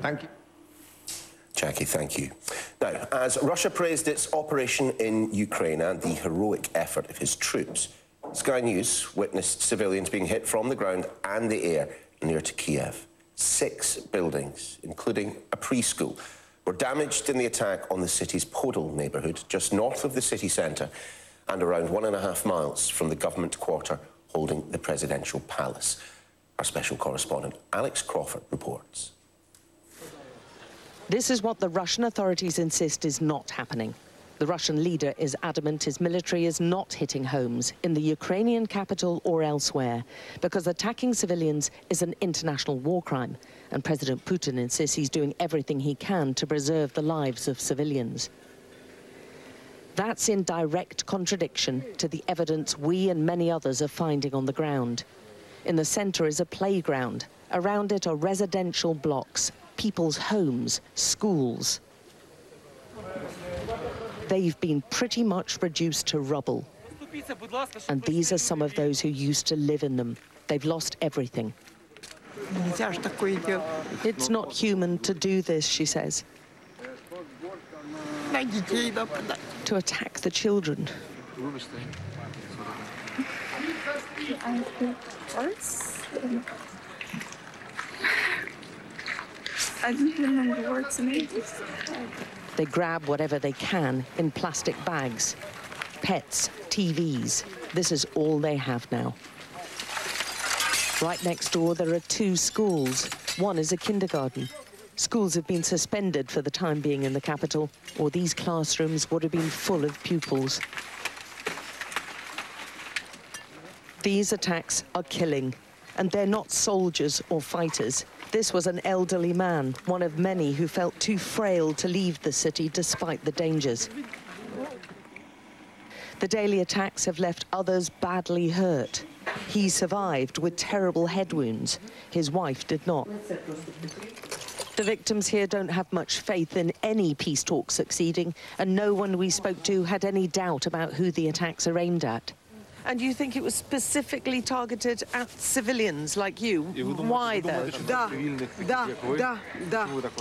Thank you. Jackie, thank you. Now, as Russia praised its operation in Ukraine and the heroic effort of his troops, Sky News witnessed civilians being hit from the ground and the air near to Kiev. Six buildings, including a preschool, were damaged in the attack on the city's Podol neighbourhood, just north of the city centre and around one and a half miles from the government quarter holding the presidential palace. Our special correspondent Alex Crawford reports. This is what the Russian authorities insist is not happening. The Russian leader is adamant his military is not hitting homes in the Ukrainian capital or elsewhere because attacking civilians is an international war crime. And President Putin insists he's doing everything he can to preserve the lives of civilians. That's in direct contradiction to the evidence we and many others are finding on the ground. In the centre is a playground. Around it are residential blocks, people's homes, schools they've been pretty much reduced to rubble. And these are some of those who used to live in them. They've lost everything. It's not human to do this, she says. To attack the children. I don't remember words they grab whatever they can in plastic bags. Pets, TVs. This is all they have now. Right next door, there are two schools. One is a kindergarten. Schools have been suspended for the time being in the capital, or these classrooms would have been full of pupils. These attacks are killing, and they're not soldiers or fighters. This was an elderly man, one of many who felt too frail to leave the city despite the dangers. The daily attacks have left others badly hurt. He survived with terrible head wounds. His wife did not. The victims here don't have much faith in any peace talk succeeding, and no one we spoke to had any doubt about who the attacks are aimed at. And you think it was specifically targeted at civilians like you? Why, though?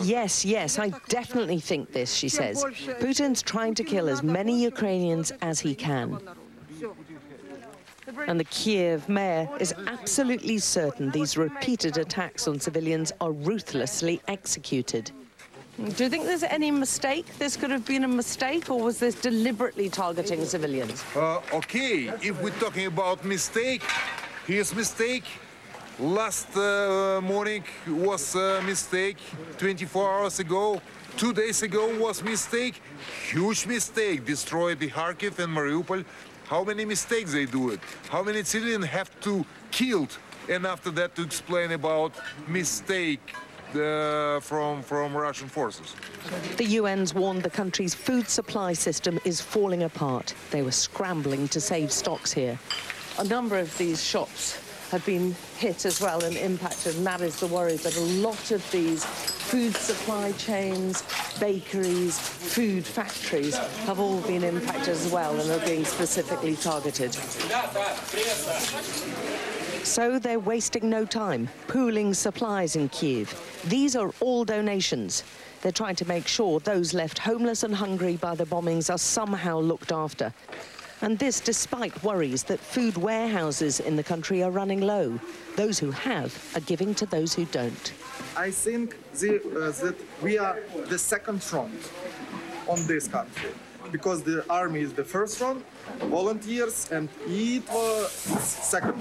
Yes, yes, I definitely think this, she says. Putin's trying to kill as many Ukrainians as he can. And the Kiev mayor is absolutely certain these repeated attacks on civilians are ruthlessly executed. Do you think there's any mistake? This could have been a mistake, or was this deliberately targeting civilians? Uh, okay, if we're talking about mistake, here's mistake. Last uh, morning was a mistake 24 hours ago. Two days ago was mistake. Huge mistake. Destroyed the Kharkiv and Mariupol. How many mistakes they do it? How many civilians have to killed? And after that to explain about mistake uh, from, from Russian forces. The UN's warned the country's food supply system is falling apart. They were scrambling to save stocks here. A number of these shops have been hit as well and impacted, and that is the worry that a lot of these food supply chains, bakeries, food factories have all been impacted as well and are being specifically targeted. So they're wasting no time, pooling supplies in Kiev. These are all donations. They're trying to make sure those left homeless and hungry by the bombings are somehow looked after. And this despite worries that food warehouses in the country are running low. Those who have are giving to those who don't. I think the, uh, that we are the second front on this country because the army is the first front, volunteers, and it was second.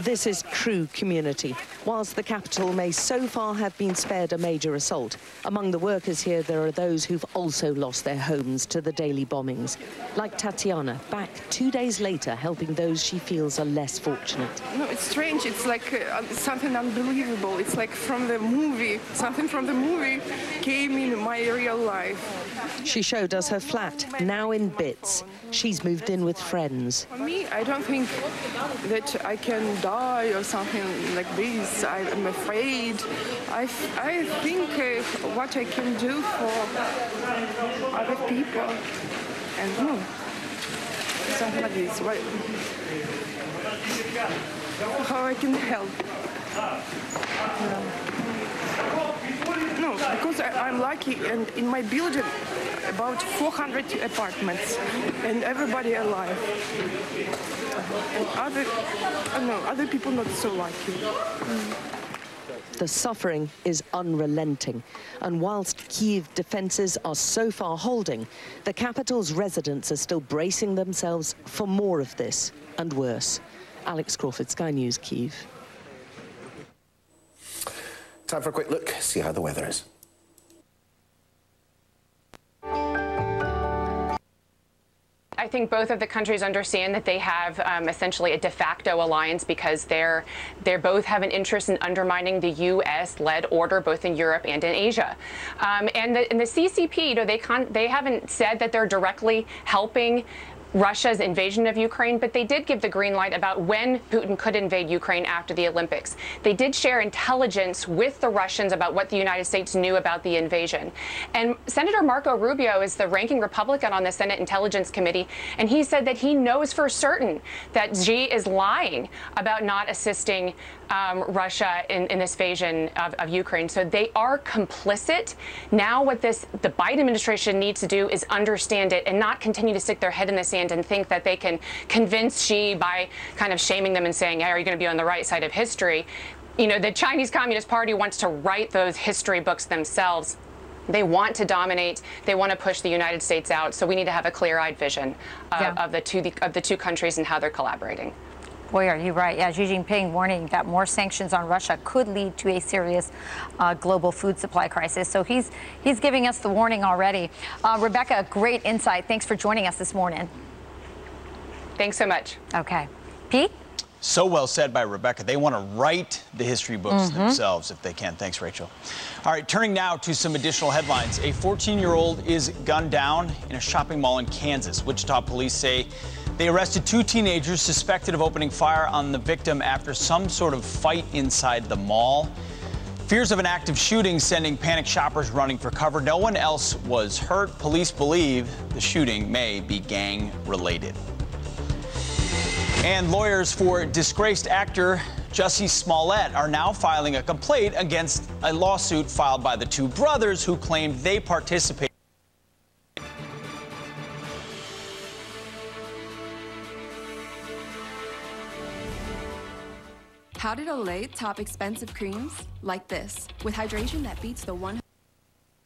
This is true community. Whilst the capital may so far have been spared a major assault, among the workers here there are those who've also lost their homes to the daily bombings. Like Tatiana, back two days later helping those she feels are less fortunate. No, it's strange. It's like uh, something unbelievable. It's like from the movie. Something from the movie came in my real life. She showed us her flat, now in bits. She's moved in with friends. For me, I don't think that I can die or something like this. I am afraid. I, I think uh, what I can do for other people and no, something like this. What, how I can help. Because I, am lucky and in my building about 400 apartments and everybody alive. And other, no, other people not so lucky. Mm. The suffering is unrelenting. And whilst Kiev defences are so far holding, the capital's residents are still bracing themselves for more of this and worse. Alex Crawford, Sky News, Kiev. Time for a quick look, see how the weather is. I think both of the countries understand that they have um, essentially a de facto alliance because they're they both have an interest in undermining the U.S.-led order both in Europe and in Asia. Um, and, the, and the CCP, you know, they they haven't said that they're directly helping Russia's invasion of Ukraine, but they did give the green light about when Putin could invade Ukraine after the Olympics. They did share intelligence with the Russians about what the United States knew about the invasion. And Senator Marco Rubio is the ranking Republican on the Senate Intelligence Committee, and he said that he knows for certain that Xi is lying about not assisting um, Russia in, in, this invasion of, of Ukraine. So they are complicit. Now, what this the Biden administration needs to do is understand it and not continue to stick their head in the sand and think that they can convince Xi by kind of shaming them and saying, hey, "Are you going to be on the right side of history?" You know, the Chinese Communist Party wants to write those history books themselves. They want to dominate. They want to push the United States out. So we need to have a clear-eyed vision of, yeah. of the two of the two countries and how they're collaborating. Boy, are you right. Yeah, Xi Jinping warning that more sanctions on Russia could lead to a serious uh, global food supply crisis. So he's he's giving us the warning already. Uh, Rebecca, great insight. Thanks for joining us this morning. Thanks so much. Okay. Pete? So well said by Rebecca. They want to write the history books mm -hmm. themselves if they can. Thanks, Rachel. All right, turning now to some additional headlines. A 14 year old is gunned down in a shopping mall in Kansas. Wichita police say they arrested two teenagers suspected of opening fire on the victim after some sort of fight inside the mall. Fears of an active shooting sending panicked shoppers running for cover. No one else was hurt. Police believe the shooting may be gang related. And lawyers for disgraced actor Jussie Smollett are now filing a complaint against a lawsuit filed by the two brothers who claimed they participated. How did Olay top expensive creams like this with hydration that beats the one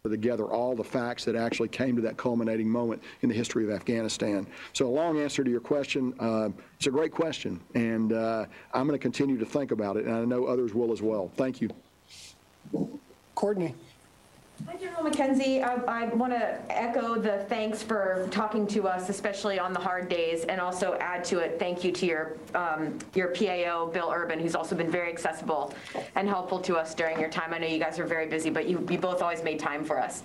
together all the facts that actually came to that culminating moment in the history of Afghanistan. So a long answer to your question. Uh, it's a great question, and uh, I'm going to continue to think about it, and I know others will as well. Thank you. Courtney. Hi, General McKenzie. I, I want to echo the thanks for talking to us, especially on the hard days, and also add to it thank you to your um, your PAO, Bill Urban, who's also been very accessible and helpful to us during your time. I know you guys are very busy, but you, you both always made time for us.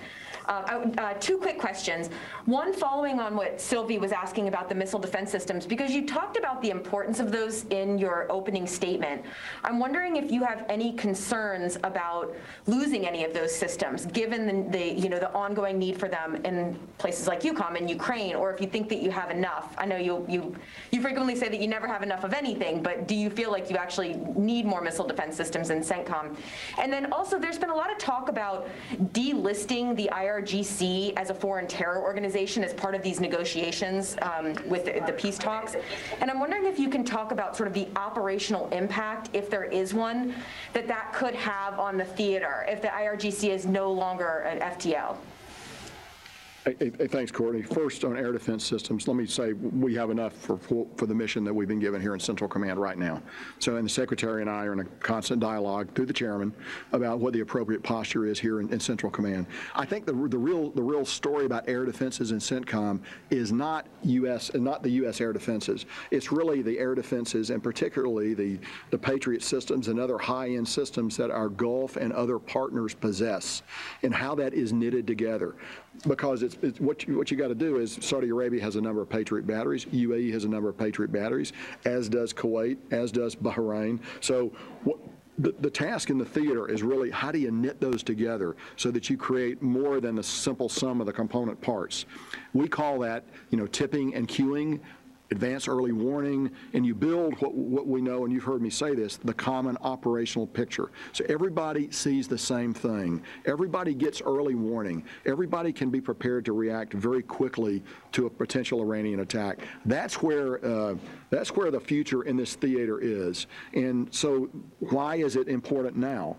Uh, uh, two quick questions. One following on what Sylvie was asking about the missile defense systems, because you talked about the importance of those in your opening statement. I'm wondering if you have any concerns about losing any of those systems, given the, the you know the ongoing need for them in places like EUCOM and Ukraine, or if you think that you have enough. I know you you you frequently say that you never have enough of anything, but do you feel like you actually need more missile defense systems in CENTCOM? And then also, there's been a lot of talk about delisting the IR IRGC as a foreign terror organization as part of these negotiations um, with the, the peace talks. And I'm wondering if you can talk about sort of the operational impact, if there is one, that that could have on the theater if the IRGC is no longer an FTL. Hey, hey, thanks, Courtney. First, on air defense systems, let me say we have enough for, for the mission that we've been given here in Central Command right now. So, and the Secretary and I are in a constant dialogue through the Chairman about what the appropriate posture is here in, in Central Command. I think the, the real the real story about air defenses in CENTCOM is not U.S. not the U.S. air defenses. It's really the air defenses and particularly the the Patriot systems and other high-end systems that our Gulf and other partners possess, and how that is knitted together because it's, it's, what you, what you got to do is Saudi Arabia has a number of Patriot batteries, UAE has a number of Patriot batteries, as does Kuwait, as does Bahrain. So what, the, the task in the theater is really how do you knit those together so that you create more than the simple sum of the component parts. We call that, you know, tipping and cueing advance early warning, and you build what, what we know, and you've heard me say this, the common operational picture. So everybody sees the same thing. Everybody gets early warning. Everybody can be prepared to react very quickly to a potential Iranian attack. That's where uh, that's where the future in this theater is. And so, why is it important now?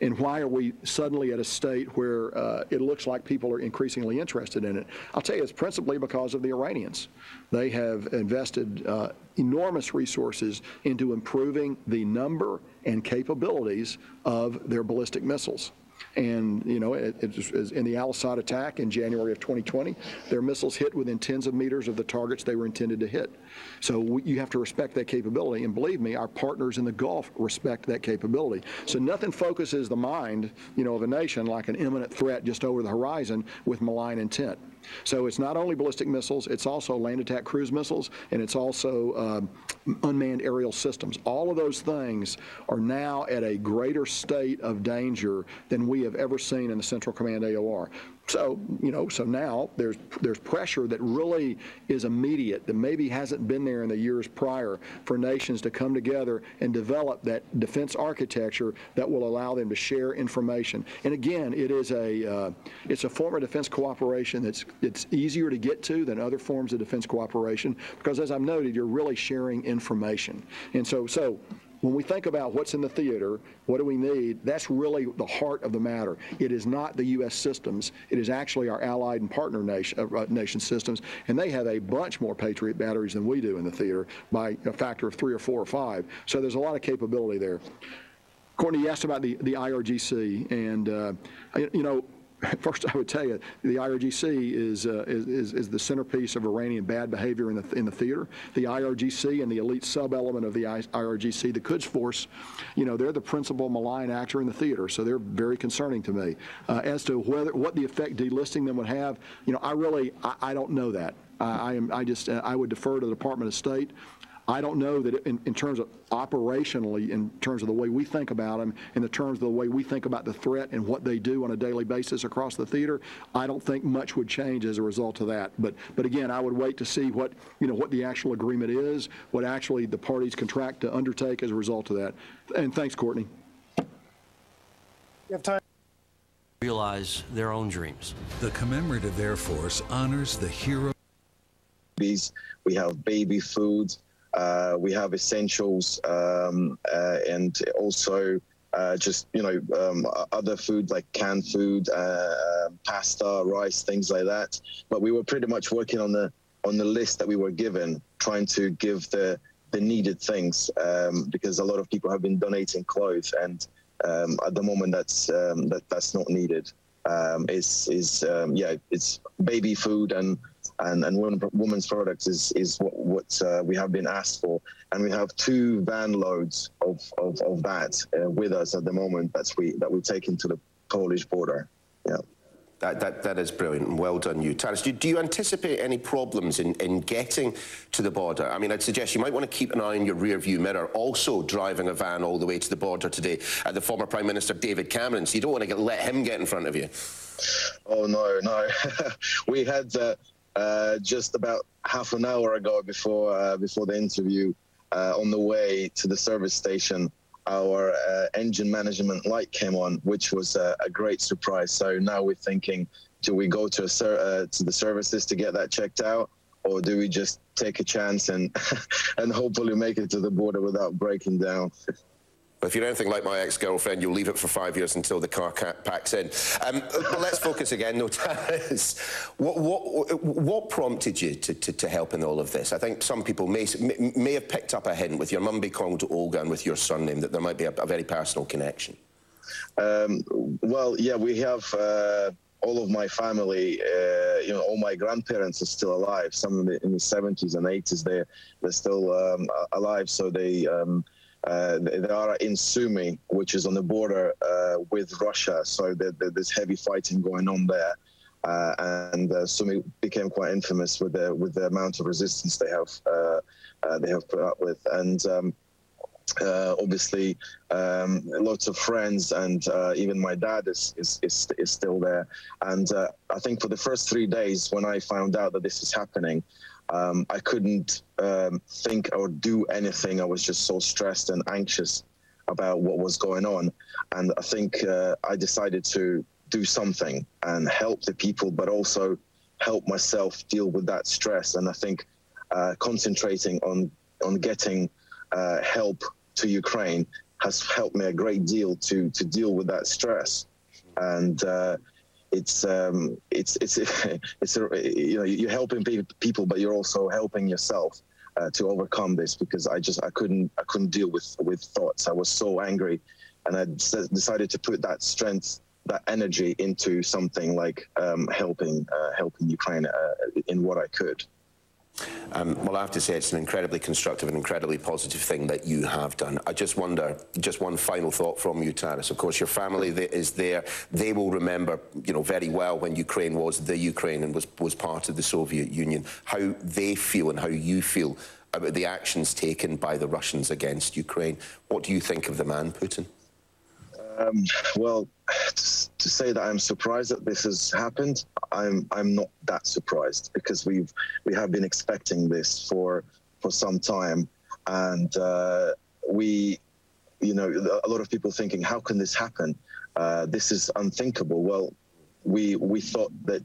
And why are we suddenly at a state where uh, it looks like people are increasingly interested in it? I'll tell you, it's principally because of the Iranians. They have invested uh, enormous resources into improving the number and capabilities of their ballistic missiles. And, you know, it, it in the Al Asad attack in January of 2020, their missiles hit within tens of meters of the targets they were intended to hit. So we, you have to respect that capability. And believe me, our partners in the Gulf respect that capability. So nothing focuses the mind, you know, of a nation like an imminent threat just over the horizon with malign intent. So it's not only ballistic missiles, it's also land attack cruise missiles, and it's also um, unmanned aerial systems. All of those things are now at a greater state of danger than we have ever seen in the Central Command AOR. So, you know, so now there's there's pressure that really is immediate that maybe hasn't been there in the years prior for nations to come together and develop that defense architecture that will allow them to share information. And again, it is a uh, it's a form of defense cooperation that's it's easier to get to than other forms of defense cooperation because, as I've noted, you're really sharing information. And so, so when we think about what's in the theater, what do we need, that's really the heart of the matter. It is not the U.S. systems. It is actually our allied and partner nation, uh, nation systems, and they have a bunch more Patriot batteries than we do in the theater by a factor of three or four or five. So there's a lot of capability there. Courtney, you asked about the, the IRGC, and, uh, you know, [laughs] First, I would tell you the IRGC is, uh, is, is, the centerpiece of Iranian bad behavior in the, in the theater. The IRGC and the elite sub-element of the IRGC, the Quds Force, you know, they're the principal malign actor in the theater, so they're very concerning to me. Uh, as to whether what the effect delisting them would have, you know, I really, I, I don't know that. I am, I just, I would defer to the Department of State. I don't know that in, in, terms of operationally, in terms of the way we think about them, in the terms of the way we think about the threat and what they do on a daily basis across the theater, I don't think much would change as a result of that. But but again, I would wait to see what you know what the actual agreement is, what actually the parties contract to undertake as a result of that. And thanks, Courtney. You have time realize their own dreams. The Commemorative Air Force honors the hero. We have baby foods Uh, we have essentials um, uh, and also uh, just you know um, other food like canned food, uh, um, pasta, rice, things like that. But we were pretty much working on the on the list that we were given, trying to give the the needed things um, because a lot of people have been donating clothes and um, at the moment that's um, that that's not needed. Um, is is yeah, it's baby food and and, and women's products is, is what, what uh, we have been asked for. And we have two van loads of, of, of that uh, with us at the moment that's we, that we take into the Polish border. Yeah. That, that, that is brilliant and well done you. Taras, do, do, you anticipate any problems in, in getting to the border? I mean, I'd suggest you might want to keep an eye on your rear view mirror, also driving a van all the way to the border today at the former Prime Minister David Cameron, so you don't want to get, let him get in front of you. Oh, no, no. [laughs] we had... Uh, uh, just about half an hour ago before uh, before the interview uh, on the way to the service station our uh, engine management light came on which was a, great surprise. So now we're thinking do we go to a uh, to the services to get that checked out or do we just take a chance and [laughs] and hopefully make it to the border without breaking down But if you're anything like my ex-girlfriend, you'll leave it for five years until the car packs in. Um, but let's focus again, [laughs] no what, what, what prompted you to, to, to, help in all of this? I think some people may, may have picked up a hint with your mum being called Olga and with your surname that there might be a, a very personal connection. Um, well, yeah, we have... Uh all of my family, uh, you know, all my grandparents are still alive. Some in the, in the 70s and 80s, they're they're still um, alive. So they um, uh, they are in Sumy, which is on the border uh, with Russia. So there's heavy fighting going on there. Uh, and uh, Sumy became quite infamous with the with the amount of resistance they have uh, uh, they have put up with, and um, obviously um, lots of friends, and even my dad is, is is, is still there. And I think for the first three days, when I found out that this is happening, um, I couldn't um, think or do anything. I was just so stressed and anxious about what was going on. And I think uh, I decided to do something and help the people, but also help myself deal with that stress. And I think uh, concentrating on, on getting uh, help to Ukraine has helped me a great deal to, to deal with that stress. And uh, it's um, it's it's [laughs] it's a, you know you're helping people, but you're also helping yourself uh, to overcome this because I just I couldn't I couldn't deal with with thoughts. I was so angry, and I decided to put that strength, that energy into something like um, helping uh, helping Ukraine uh, in what I could. Um, well, I have to say it's an incredibly constructive and incredibly positive thing that you have done. I just wonder, just one final thought from you, Taras. Of course, your family is there. They will remember, you know, very well when Ukraine was the Ukraine and was, was part of the Soviet Union, how they feel and how you feel about the actions taken by the Russians against Ukraine. What do you think of the man, Putin? Um, well, to say that I'm surprised that this has happened, I'm I'm not that surprised because we've we have been expecting this for for some time, and uh, we, you know, a lot of people thinking, how can this happen? Uh, this is unthinkable. Well, we we thought that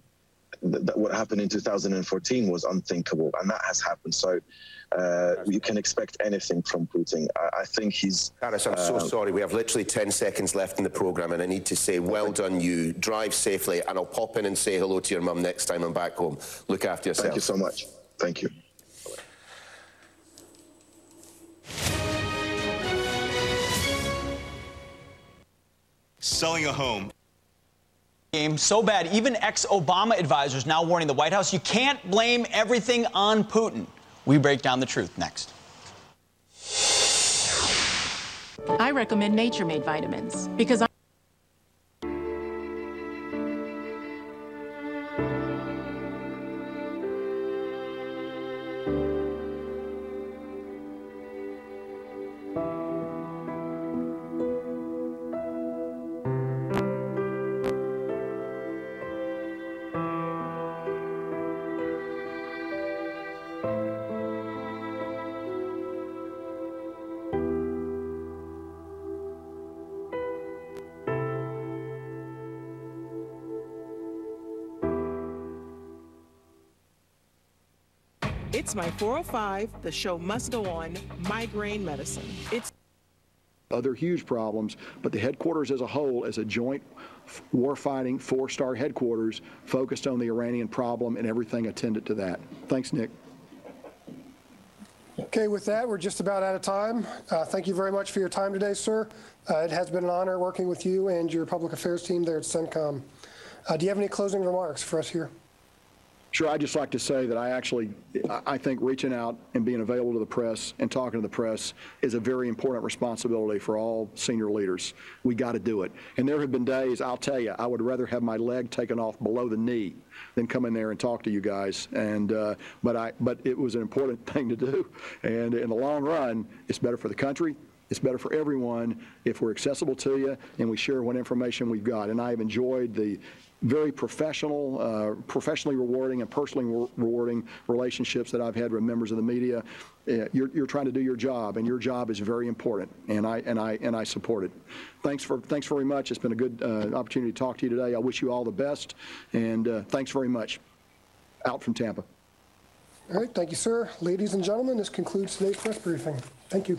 that what happened in 2014 was unthinkable, and that has happened. So uh, you can expect anything from Putin. I, I think he's. Taras, I'm uh, so sorry. We have literally 10 seconds left in the programme, and I need to say, well done, you. Drive safely, and I'll pop in and say hello to your mum next time I'm back home. Look after yourself. Thank you so much. Thank you. Selling a home game so bad, even ex Obama advisors now warning the White House you can't blame everything on Putin. We break down the truth next. I recommend Nature Made vitamins because It's my 405. The show must go on. Migraine medicine. It's other huge problems, but the headquarters as a whole, as a joint warfighting four-star headquarters, focused on the Iranian problem and everything attendant to that. Thanks, Nick. Okay, with that, we're just about out of time. Uh, thank you very much for your time today, sir. Uh, it has been an honor working with you and your public affairs team there at CENTCOM. Uh, do you have any closing remarks for us here? Sure, I'd just like to say that I actually, I think reaching out and being available to the press and talking to the press is a very important responsibility for all senior leaders. We got to do it. And there have been days, I'll tell you, I would rather have my leg taken off below the knee than come in there and talk to you guys. And uh, but I, but it was an important [laughs] thing to do. And in the long run, it's better for the country. It's better for everyone if we're accessible to you and we share what information we've got. And I've enjoyed the very professional, uh, professionally rewarding and personally re rewarding relationships that I've had with members of the media. Uh, you're, you're, trying to do your job, and your job is very important, and I and I and I support it. Thanks for thanks very much. It's been a good uh, opportunity to talk to you today. I wish you all the best, and uh, thanks very much. Out from Tampa. All right, thank you, sir. Ladies and gentlemen, this concludes today's press briefing. Thank you.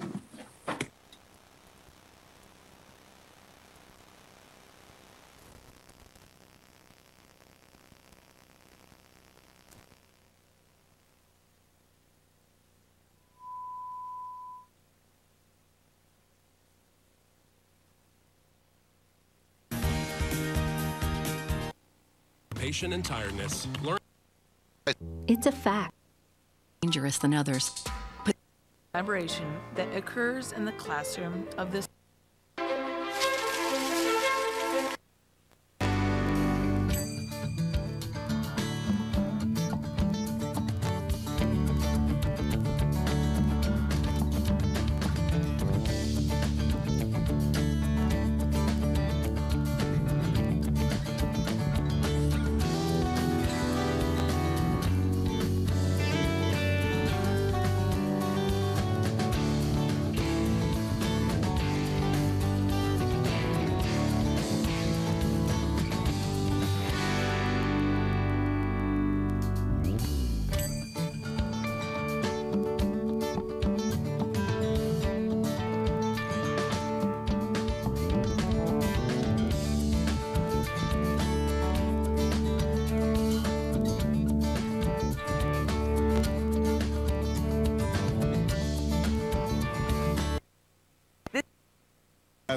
Patient and tiredness. Learn. It's a fact. Dangerous than others. But collaboration that occurs in the classroom of this.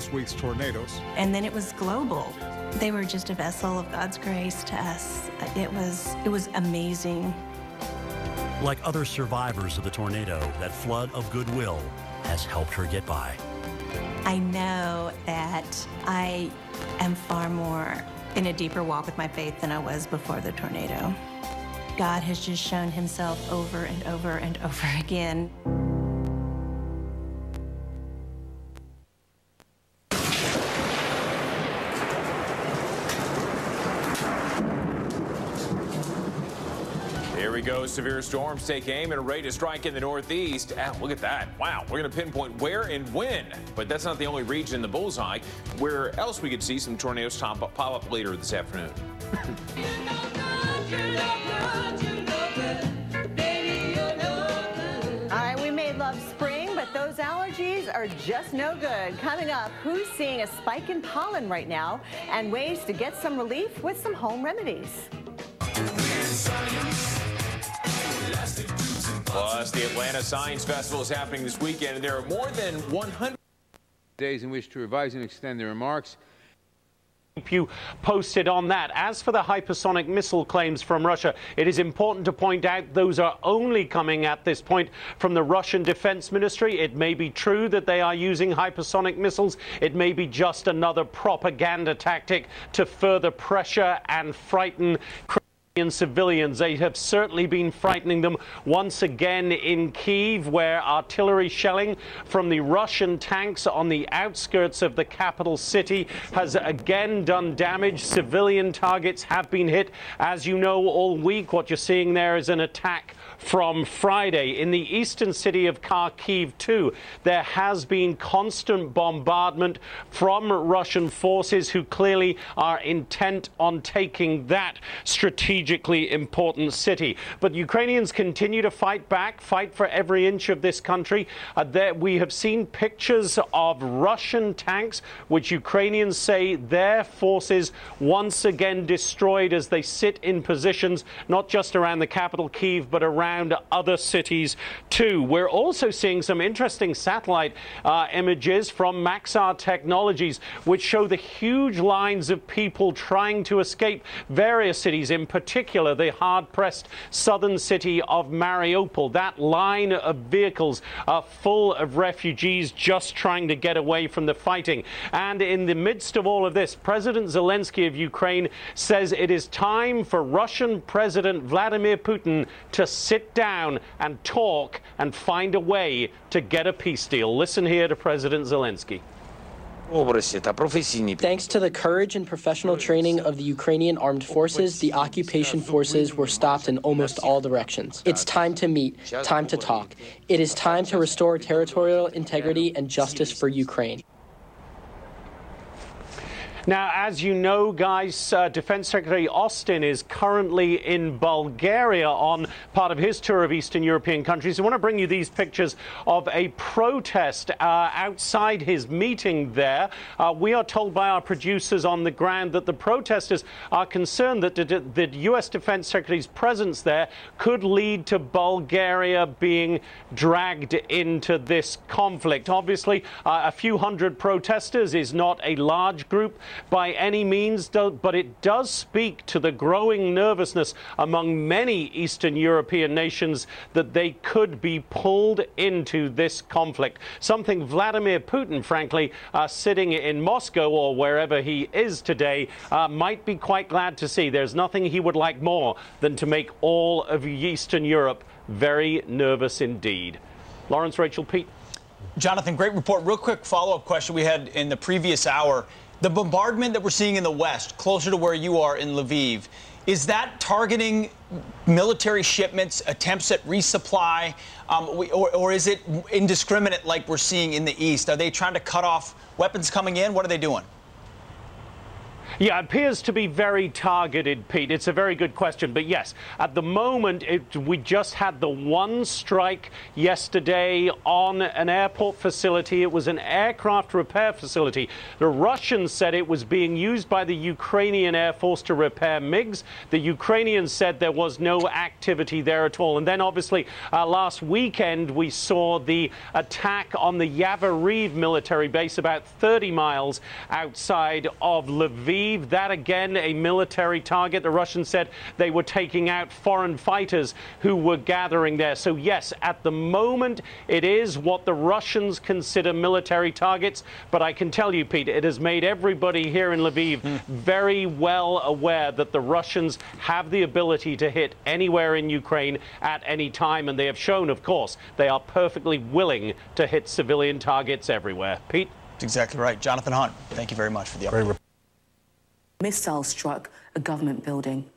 Last week's tornadoes. And then it was global. They were just a vessel of God's grace to us. It was it was amazing. Like other survivors of the tornado, that flood of goodwill has helped her get by. I know that I am far more in a deeper walk with my faith than I was before the tornado. God has just shown himself over and over and over again. Severe storms take aim and are ready to strike in the northeast. Ah, look at that. Wow. We're going to pinpoint where and when. But that's not the only region in the bullseye. Where else we could see some tornadoes pop up, pop up later this afternoon. All right, we may love spring, but those allergies are just no good. Coming up, who's seeing a spike in pollen right now and ways to get some relief with some home remedies. Plus, the Atlanta Science Festival is happening this weekend, and there are more than 100 days in which to revise and extend their remarks. keep you posted on that. As for the hypersonic missile claims from Russia, it is important to point out those are only coming at this point from the Russian Defense Ministry. It may be true that they are using hypersonic missiles. It may be just another propaganda tactic to further pressure and frighten civilians. They have certainly been frightening them once again in Kiev, where artillery shelling from the Russian tanks on the outskirts of the capital city has again done damage. Civilian targets have been hit. As you know, all week, what you're seeing there is an attack from Friday. In the eastern city of Kharkiv, too, there has been constant bombardment from Russian forces who clearly are intent on taking that strategically important city. But Ukrainians continue to fight back, fight for every inch of this country. Uh, there, we have seen pictures of Russian tanks, which Ukrainians say their forces once again destroyed as they sit in positions not just around the capital, Kiev, but around other cities too. We're also seeing some interesting satellite uh, images from Maxar Technologies, which show the huge lines of people trying to escape various cities, in particular the hard-pressed southern city of Mariupol. That line of vehicles are full of refugees just trying to get away from the fighting. And in the midst of all of this, President Zelensky of Ukraine says it is time for Russian President Vladimir Putin to sit down and talk and find a way to get a peace deal. Listen here to President Zelensky. Thanks to the courage and professional training of the Ukrainian armed forces, the occupation forces were stopped in almost all directions. It's time to meet, time to talk. It is time to restore territorial integrity and justice for Ukraine. Now, as you know, guys, uh, Defense Secretary Austin is currently in Bulgaria on part of his tour of Eastern European countries. I want to bring you these pictures of a protest uh, outside his meeting there. Uh, we are told by our producers on the ground that the protesters are concerned that the, the U.S. Defense Secretary's presence there could lead to Bulgaria being dragged into this conflict. Obviously, uh, a few hundred protesters is not a large group by any means, but it does speak to the growing nervousness among many Eastern European nations that they could be pulled into this conflict. Something Vladimir Putin, frankly, uh, sitting in Moscow or wherever he is today, uh, might be quite glad to see. There's nothing he would like more than to make all of Eastern Europe very nervous indeed. Lawrence, Rachel, Pete. Jonathan, great report. Real quick follow up question we had in the previous hour. The bombardment that we're seeing in the west, closer to where you are in Lviv, is that targeting military shipments, attempts at resupply, um, or, or, is it indiscriminate like we're seeing in the east? Are they trying to cut off weapons coming in? What are they doing? Yeah, it appears to be very targeted, Pete. It's a very good question. But yes, at the moment, it, we just had the one strike yesterday on an airport facility. It was an aircraft repair facility. The Russians said it was being used by the Ukrainian Air Force to repair MiGs. The Ukrainians said there was no activity there at all. And then, obviously, uh, last weekend, we saw the attack on the Yavoriv military base about 30 miles outside of Lviv. That again, a military target. The Russians said they were taking out foreign fighters who were gathering there. So, yes, at the moment, it is what the Russians consider military targets. But I can tell you, Pete, it has made everybody here in Lviv mm. very well aware that the Russians have the ability to hit anywhere in Ukraine at any time. And they have shown, of course, they are perfectly willing to hit civilian targets everywhere. Pete? That's exactly right. Jonathan Hunt, thank you very much for the update missile struck a government building,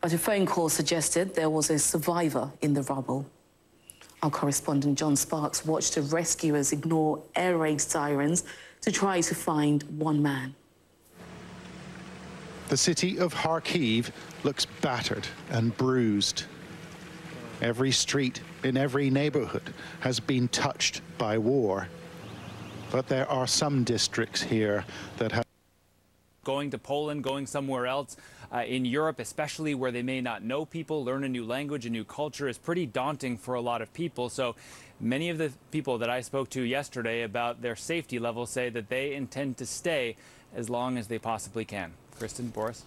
but a phone call suggested there was a survivor in the rubble. Our correspondent John Sparks watched the rescuers ignore air raid sirens to try to find one man. The city of Kharkiv looks battered and bruised. Every street in every neighborhood has been touched by war. But there are some districts here that have going to Poland, going somewhere else uh, in Europe, especially where they may not know people, learn a new language, a new culture, is pretty daunting for a lot of people. So many of the people that I spoke to yesterday about their safety level say that they intend to stay as long as they possibly can. Kristen, Boris?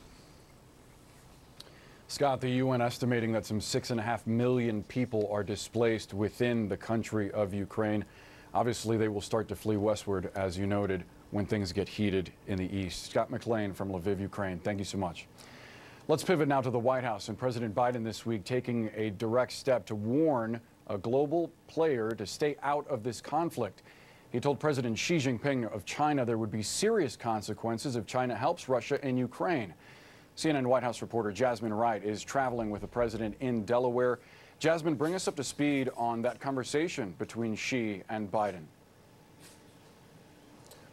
Scott, the UN estimating that some six and a half million people are displaced within the country of Ukraine. Obviously, they will start to flee westward, as you noted when things get heated in the east. Scott McLean from Lviv, Ukraine, thank you so much. Let's pivot now to the White House and President Biden this week taking a direct step to warn a global player to stay out of this conflict. He told President Xi Jinping of China there would be serious consequences if China helps Russia in Ukraine. CNN White House reporter Jasmine Wright is traveling with the president in Delaware. Jasmine, bring us up to speed on that conversation between Xi and Biden.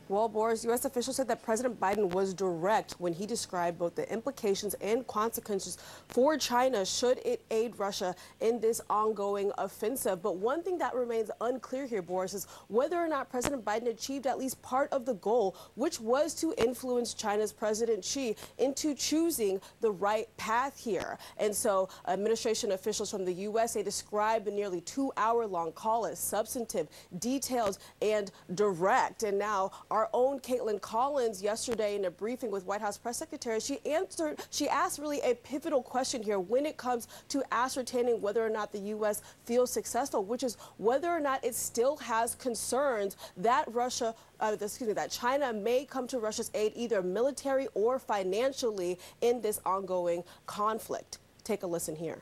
Well, Boris, U.S. officials said that President Biden was direct when he described both the implications and consequences for China should it aid Russia in this ongoing offensive. But one thing that remains unclear here, Boris, is whether or not President Biden achieved at least part of the goal, which was to influence China's President Xi into choosing the right path here. And so, administration officials from the U.S. they described the nearly two-hour-long call as substantive, detailed, and direct. And now our own Kaitlan Collins yesterday in a briefing with White House press secretary, she answered, she asked really a pivotal question here when it comes to ascertaining whether or not the U.S. feels successful, which is whether or not it still has concerns that Russia uh, excuse me, that China may come to Russia's aid either military or financially in this ongoing conflict. Take a listen here.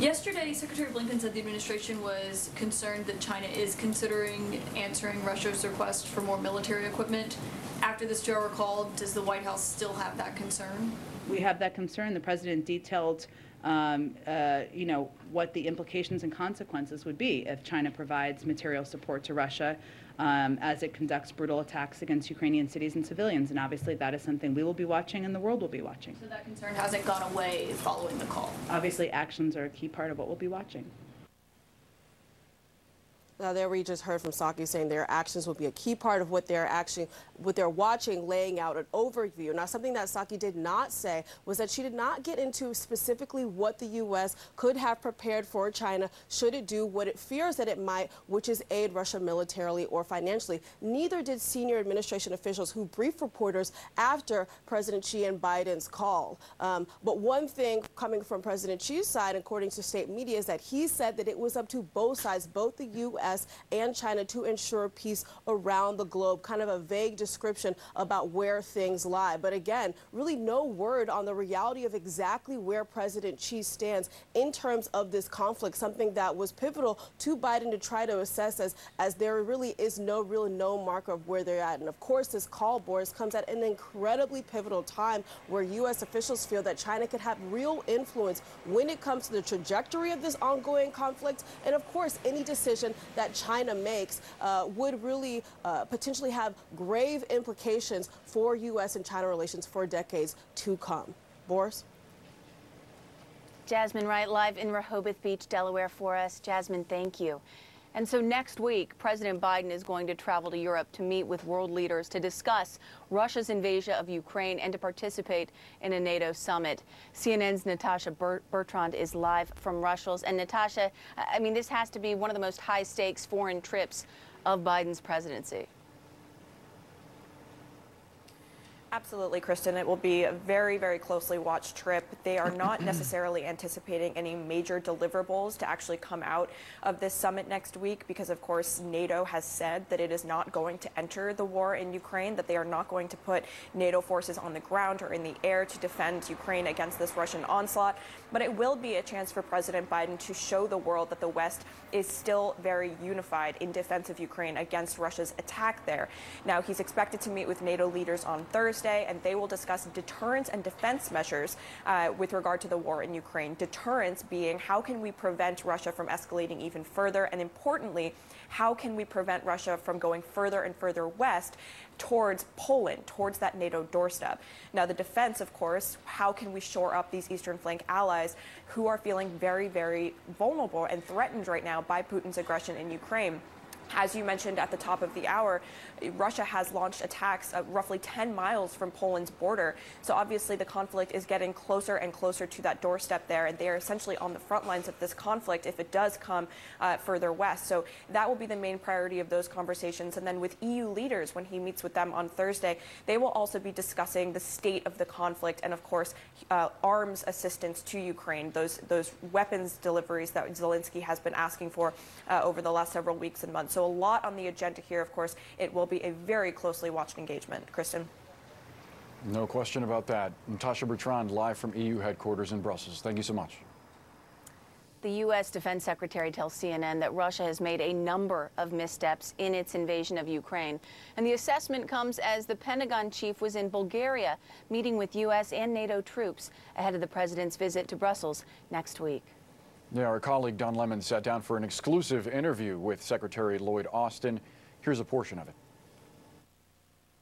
Yesterday, Secretary Blinken said the administration was concerned that China is considering answering Russia's request for more military equipment. After this recall, does the White House still have that concern? We have that concern. The president detailed, um, uh, you know, what the implications and consequences would be if China provides material support to Russia um, as it conducts brutal attacks against Ukrainian cities and civilians. And obviously, that is something we will be watching and the world will be watching. So that concern hasn't gone away following the call? Obviously, actions are a key part of what we'll be watching. Now, there we just heard from Psaki saying their actions will be a key part of what they're actually, what they're watching, laying out an overview. Now, something that Psaki did not say was that she did not get into specifically what the U.S. could have prepared for China should it do what it fears that it might, which is aid Russia militarily or financially. Neither did senior administration officials who briefed reporters after President Xi and Biden's call. Um, but one thing coming from President Xi's side, according to state media, is that he said that it was up to both sides, both the U.S. And China to ensure peace around the globe. Kind of a vague description about where things lie. But again, really no word on the reality of exactly where President Xi stands in terms of this conflict, something that was pivotal to Biden to try to assess as, as there really is no real no marker of where they're at. And of course, this call, Boris, comes at an incredibly pivotal time where U.S. officials feel that China could have real influence when it comes to the trajectory of this ongoing conflict and, of course, any decision that China makes uh, would really uh, potentially have grave implications for U.S. and China relations for decades to come. Boris? Jasmine Wright live in Rehoboth Beach, Delaware for us. Jasmine, thank you. And so next week, President Biden is going to travel to Europe to meet with world leaders to discuss Russia's invasion of Ukraine and to participate in a NATO summit. CNN's Natasha Bertrand is live from Brussels. And Natasha, I mean, this has to be one of the most high stakes foreign trips of Biden's presidency. Absolutely, Kristen. It will be a very, very closely watched trip. They are not [clears throat] necessarily anticipating any major deliverables to actually come out of this summit next week because, of course, NATO has said that it is not going to enter the war in Ukraine, that they are not going to put NATO forces on the ground or in the air to defend Ukraine against this Russian onslaught. But it will be a chance for President Biden to show the world that the West is still very unified in defense of Ukraine against Russia's attack there. Now, he's expected to meet with NATO leaders on Thursday. Thursday, and they will discuss deterrence and defense measures uh, with regard to the war in Ukraine. Deterrence being how can we prevent Russia from escalating even further, and importantly, how can we prevent Russia from going further and further west towards Poland, towards that NATO doorstep. Now, the defense, of course, how can we shore up these eastern flank allies who are feeling very, very vulnerable and threatened right now by Putin's aggression in Ukraine? As you mentioned at the top of the hour, Russia has launched attacks uh, roughly 10 miles from Poland's border. So obviously the conflict is getting closer and closer to that doorstep there, and they are essentially on the front lines of this conflict if it does come uh, further west. So that will be the main priority of those conversations. And then with EU leaders, when he meets with them on Thursday, they will also be discussing the state of the conflict and, of course, uh, arms assistance to Ukraine, those those weapons deliveries that Zelensky has been asking for uh, over the last several weeks and months. So a lot on the agenda here. Of course, it will be a very closely watched engagement. Kristen. No question about that. Natasha Bertrand, live from EU headquarters in Brussels. Thank you so much. The U.S. Defense Secretary tells CNN that Russia has made a number of missteps in its invasion of Ukraine. And the assessment comes as the Pentagon chief was in Bulgaria meeting with U.S. and NATO troops ahead of the president's visit to Brussels next week. Yeah, our colleague Don Lemon sat down for an exclusive interview with Secretary Lloyd Austin. Here's a portion of it.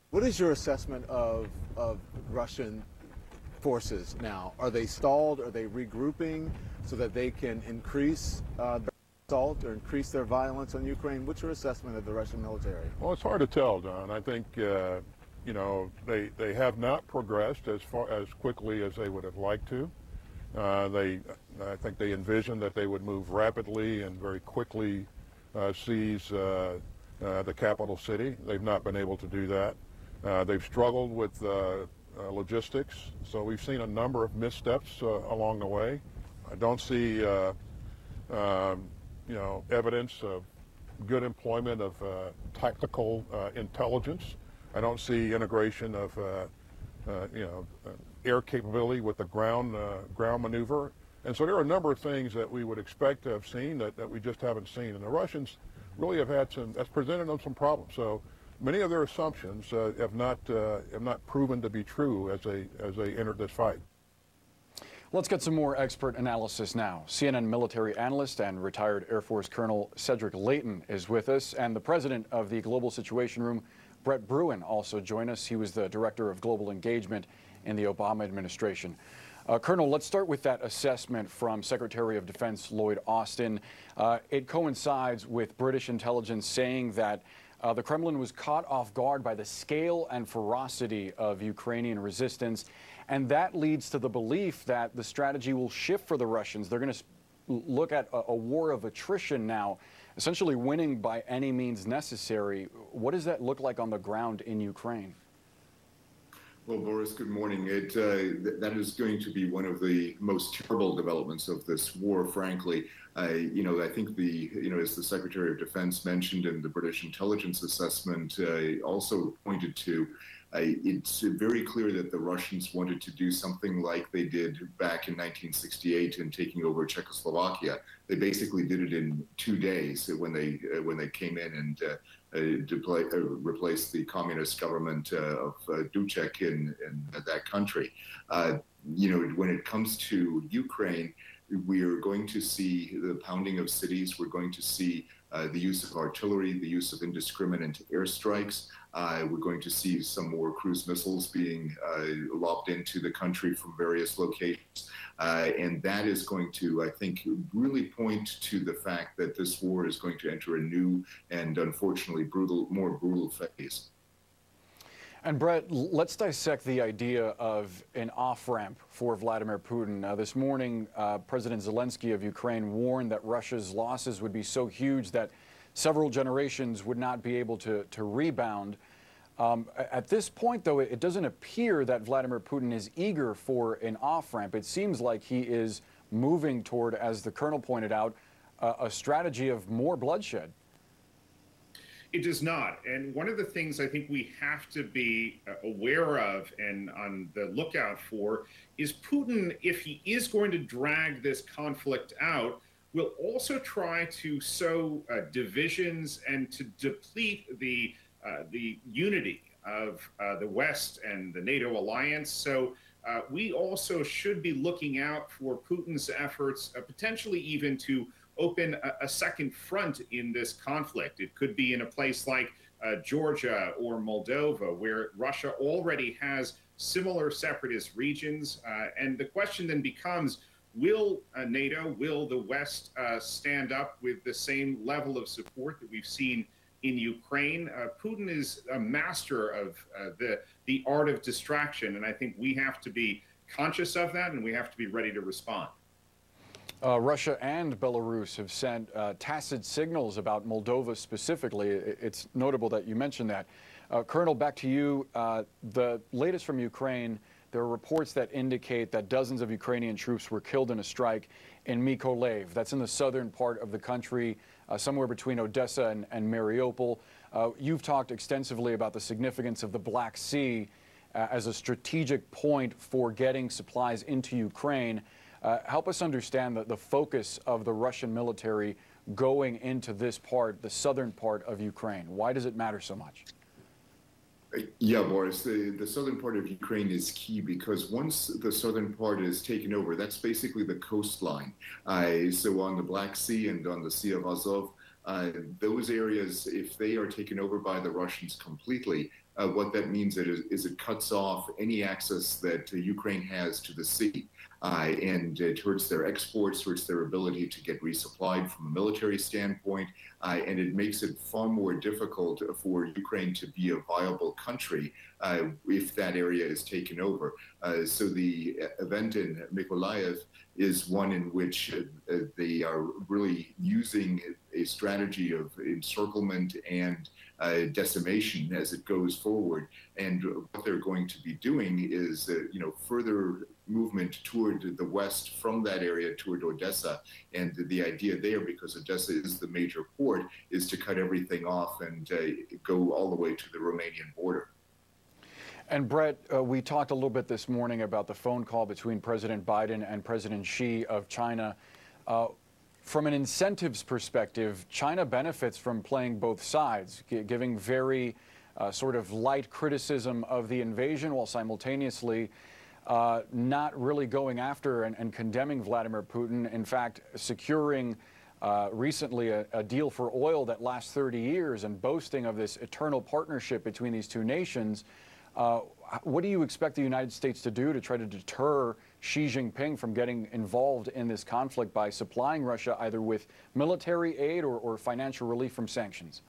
What is your assessment of, of Russian forces now? Are they stalled? Are they regrouping so that they can increase uh, their assault or increase their violence on Ukraine? What's your assessment of the Russian military? Well, it's hard to tell, Don. I think, uh, you know, they, they have not progressed as far as quickly as they would have liked to. Uh, they, I think they envisioned that they would move rapidly and very quickly uh, seize uh, uh, the capital city. They've not been able to do that. Uh, they've struggled with logistics, so we've seen a number of missteps along the way. I don't see, um, you know, evidence of good employment of tactical intelligence. I don't see integration of, you know, air capability with the ground uh, ground maneuver. And so there are a number of things that we would expect to have seen that, that we just haven't seen. And the Russians really have had some, that's presented them some problems. So many of their assumptions uh, have not uh, have not proven to be true as they as they entered this fight. Let's get some more expert analysis now. CNN military analyst and retired Air Force Colonel Cedric Leighton is with us, and the president of the Global Situation Room, Brett Bruen, also joined us. He was the director of global engagement in the Obama administration. Uh, Colonel, let's start with that assessment from Secretary of Defense Lloyd Austin. Uh, it coincides with British intelligence saying that uh, the Kremlin was caught off guard by the scale and ferocity of Ukrainian resistance, and that leads to the belief that the strategy will shift for the Russians. They're going to look at a, a war of attrition now, essentially winning by any means necessary. What does that look like on the ground in Ukraine? Well, Boris, good morning. It uh, th that is going to be one of the most terrible developments of this war, frankly. you know, I think the, you know, as the Secretary of Defense mentioned and the British intelligence assessment uh, also pointed to, it's very clear that the Russians wanted to do something like they did back in 1968 in taking over Czechoslovakia. They basically did it in two days when they uh, when they came in and uh, uh, uh, replace the communist government uh, of Dubček in, in that country. you know, when it comes to Ukraine, we are going to see the pounding of cities. We're going to see uh, the use of artillery, the use of indiscriminate airstrikes. Uh, we're going to see some more cruise missiles being uh, lobbed into the country from various locations. Uh, and that is going to, I think, really point to the fact that this war is going to enter a new and unfortunately brutal, more brutal phase. And Brett, let's dissect the idea of an off ramp for Vladimir Putin. This morning, uh, President Zelensky of Ukraine warned that Russia's losses would be so huge that several generations would not be able to, to rebound. Um, at this point, though, it doesn't appear that Vladimir Putin is eager for an off ramp. It seems like he is moving toward, as the colonel pointed out, a strategy of more bloodshed. It does not. And one of the things I think we have to be uh, aware of and on the lookout for is Putin, if he is going to drag this conflict out, will also try to sow uh, divisions and to deplete the uh, the unity of uh, the West and the NATO alliance. So uh, we also should be looking out for Putin's efforts, uh, potentially even to open a, a, second front in this conflict. It could be in a place like uh, Georgia or Moldova, where Russia already has similar separatist regions. and the question then becomes will NATO, will the West stand up with the same level of support that we've seen? in Ukraine. Uh, Putin is a master of uh, the the art of distraction, and I think we have to be conscious of that, and we have to be ready to respond. Uh, Russia and Belarus have sent uh, tacit signals about Moldova specifically. It's notable that you mentioned that. Uh, Colonel, back to you. Uh, the latest from Ukraine. There are reports that indicate that dozens of Ukrainian troops were killed in a strike in Mykolaiv. That's in the southern part of the country uh, somewhere between Odessa and, and Mariupol. Uh, you've talked extensively about the significance of the Black Sea uh, as a strategic point for getting supplies into Ukraine. Uh, help us understand the, the focus of the Russian military going into this part, the southern part of Ukraine. Why does it matter so much? Yeah, Boris, the, the southern part of Ukraine is key because once the southern part is taken over, that's basically the coastline. Uh, so on the Black Sea and on the Sea of Azov, uh, those areas, if they are taken over by the Russians completely, uh, what that means is, is, it cuts off any access that uh, Ukraine has to the sea. Uh, and it hurts their exports, hurts their ability to get resupplied from a military standpoint, uh, and it makes it far more difficult for Ukraine to be a viable country uh, if that area is taken over. so the event in Mykolaiv is one in which uh, they are really using a strategy of encirclement and uh, decimation as it goes forward. And what they're going to be doing is, uh, you know, further movement toward the west from that area toward Odessa. And the idea there, because Odessa is the major port, is to cut everything off and uh, go all the way to the Romanian border. And Brett, uh, we talked a little bit this morning about the phone call between President Biden and President Xi of China. Uh, from an incentives perspective, China benefits from playing both sides, giving very uh, sort of light criticism of the invasion while simultaneously uh, not really going after and, and, condemning Vladimir Putin. In fact, securing uh, recently a, a, deal for oil that lasts 30 years and boasting of this eternal partnership between these two nations. What do you expect the United States to do to try to deter Xi Jinping from getting involved in this conflict by supplying Russia either with military aid or, or financial relief from sanctions?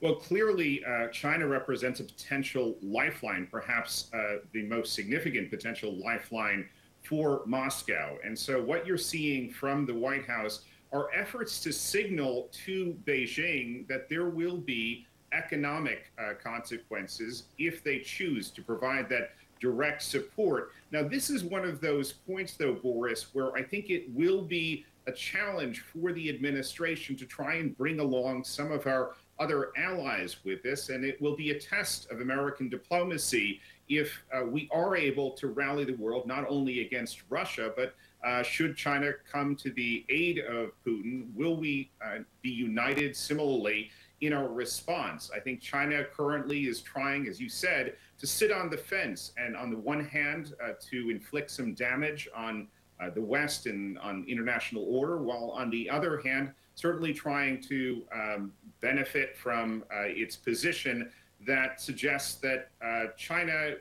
Well, clearly, uh, China represents a potential lifeline, perhaps uh, the most significant potential lifeline for Moscow. And so, what you're seeing from the White House are efforts to signal to Beijing that there will be economic uh, consequences if they choose to provide that direct support. Now, this is one of those points, though, Boris, where I think it will be a challenge for the administration to try and bring along some of our other allies with this, and it will be a test of American diplomacy if uh, we are able to rally the world not only against Russia, but uh, should China come to the aid of Putin, will we uh, be united similarly in our response. I think China currently is trying, as you said, to sit on the fence and, on the one hand, uh, to inflict some damage on uh, the West and on international order, while on the other hand, certainly trying to um, benefit from uh, its position that suggests that uh, China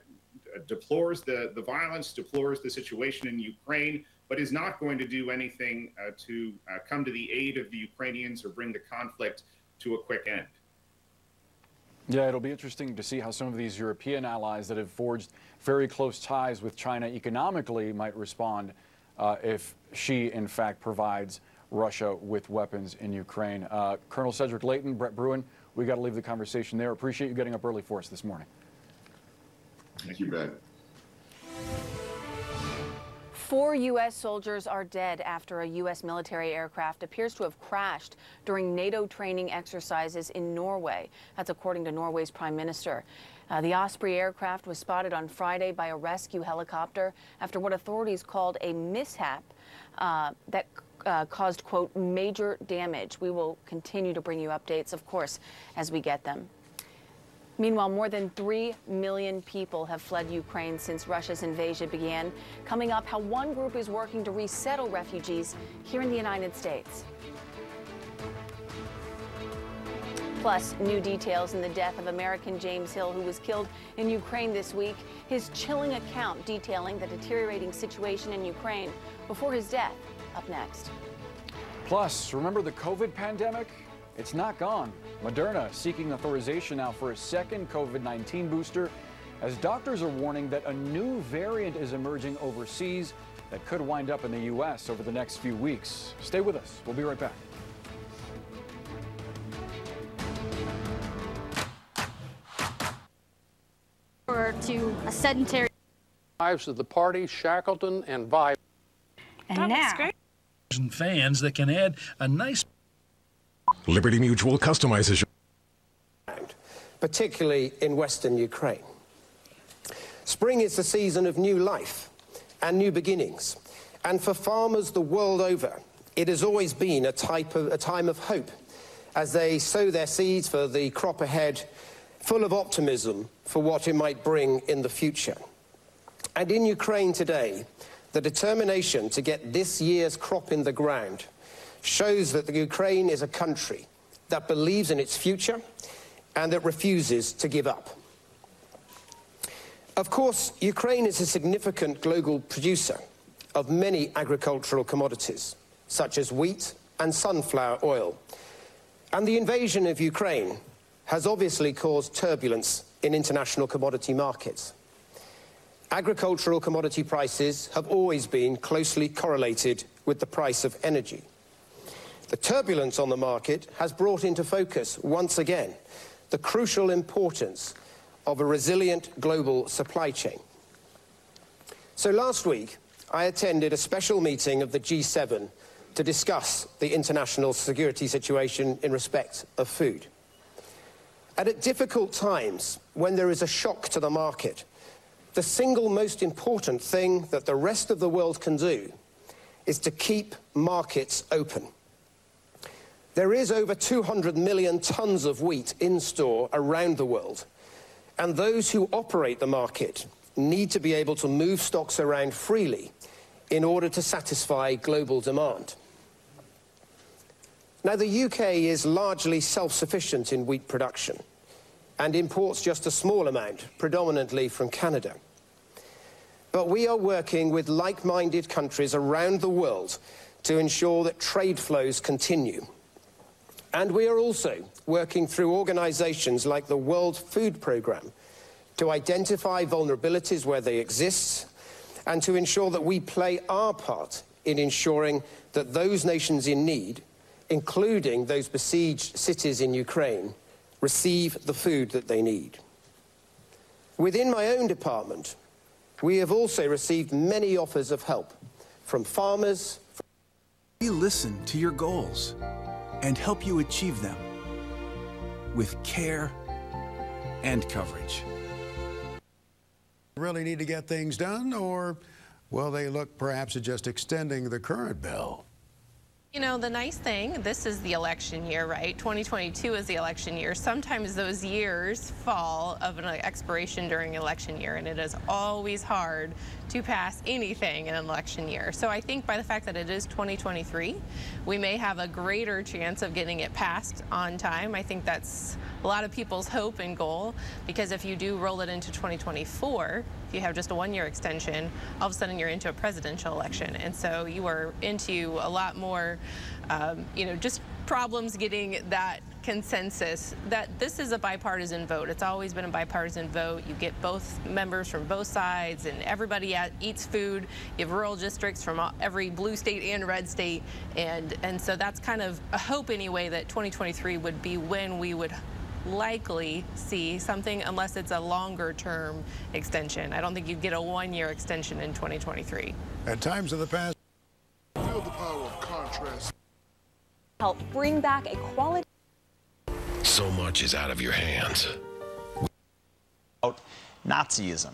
uh, deplores the, the violence, deplores the situation in Ukraine, but is not going to do anything uh, to come to the aid of the Ukrainians or bring the conflict to a quick end. Yeah, it'll be interesting to see how some of these European allies that have forged very close ties with China economically might respond uh, if Xi, in fact, provides Russia with weapons in Ukraine. Uh, Colonel Cedric Leighton, Brett Bruen, we got to leave the conversation there. Appreciate you getting up early for us this morning. Thank you, Ben. Four U.S. soldiers are dead after a U.S. military aircraft appears to have crashed during NATO training exercises in Norway. That's according to Norway's prime minister. Uh, the Osprey aircraft was spotted on Friday by a rescue helicopter after what authorities called a mishap uh, that uh, caused, quote, major damage. We will continue to bring you updates, of course, as we get them. Meanwhile, more than 3 million people have fled Ukraine since Russia's invasion began. Coming up, how one group is working to resettle refugees here in the United States. Plus, new details in the death of American James Hill, who was killed in Ukraine this week. His chilling account detailing the deteriorating situation in Ukraine before his death. Up next. Plus, remember the COVID pandemic? It's not gone. Moderna seeking authorization now for a second COVID 19 booster as doctors are warning that a new variant is emerging overseas that could wind up in the U.S. over the next few weeks. Stay with us. We'll be right back. Or to a sedentary lives of the party, Shackleton and Vi. And that now, fans that can add a nice Liberty Mutual customizes your particularly in western Ukraine. Spring is the season of new life and new beginnings. And for farmers the world over, it has always been a, type of, a time of hope as they sow their seeds for the crop ahead, full of optimism for what it might bring in the future. And in Ukraine today, the determination to get this year's crop in the ground shows that the Ukraine is a country that believes in its future and that refuses to give up. Of course, Ukraine is a significant global producer of many agricultural commodities, such as wheat and sunflower oil. And the invasion of Ukraine has obviously caused turbulence in international commodity markets. Agricultural commodity prices have always been closely correlated with the price of energy. The turbulence on the market has brought into focus, once again, the crucial importance of a resilient global supply chain. So last week, I attended a special meeting of the G7 to discuss the international security situation in respect of food. And at difficult times, when there is a shock to the market, the single most important thing that the rest of the world can do is to keep markets open. There is over 200 million tons of wheat in store around the world, and those who operate the market need to be able to move stocks around freely in order to satisfy global demand. Now, the UK is largely self-sufficient in wheat production and imports just a small amount, predominantly from Canada. But we are working with like-minded countries around the world to ensure that trade flows continue. And we are also working through organizations like the World Food Programme to identify vulnerabilities where they exist and to ensure that we play our part in ensuring that those nations in need, including those besieged cities in Ukraine, receive the food that they need. Within my own department, we have also received many offers of help from farmers. We listen to your goals and help you achieve them with care and coverage. Really need to get things done, or will they look perhaps at just extending the current bill? You know, the nice thing, this is the election year, right? 2022 is the election year. Sometimes those years fall of an expiration during election year, and it is always hard to pass anything in an election year. So I think by the fact that it is 2023, we may have a greater chance of getting it passed on time. I think that's a lot of people's hope and goal, because if you do roll it into 2024, if you have just a one-year extension, all of a sudden you're into a presidential election. And so you are into a lot more um, you know, just problems getting that consensus that this is a bipartisan vote. It's always been a bipartisan vote. You get both members from both sides and everybody at, eats food. You have rural districts from every blue state and red state. And, and so that's kind of a hope anyway that 2023 would be when we would likely see something unless it's a longer term extension. I don't think you'd get a one year extension in 2023. At times in the past, feel the power of contrast help bring back a quality. So much is out of your hands. Nazism.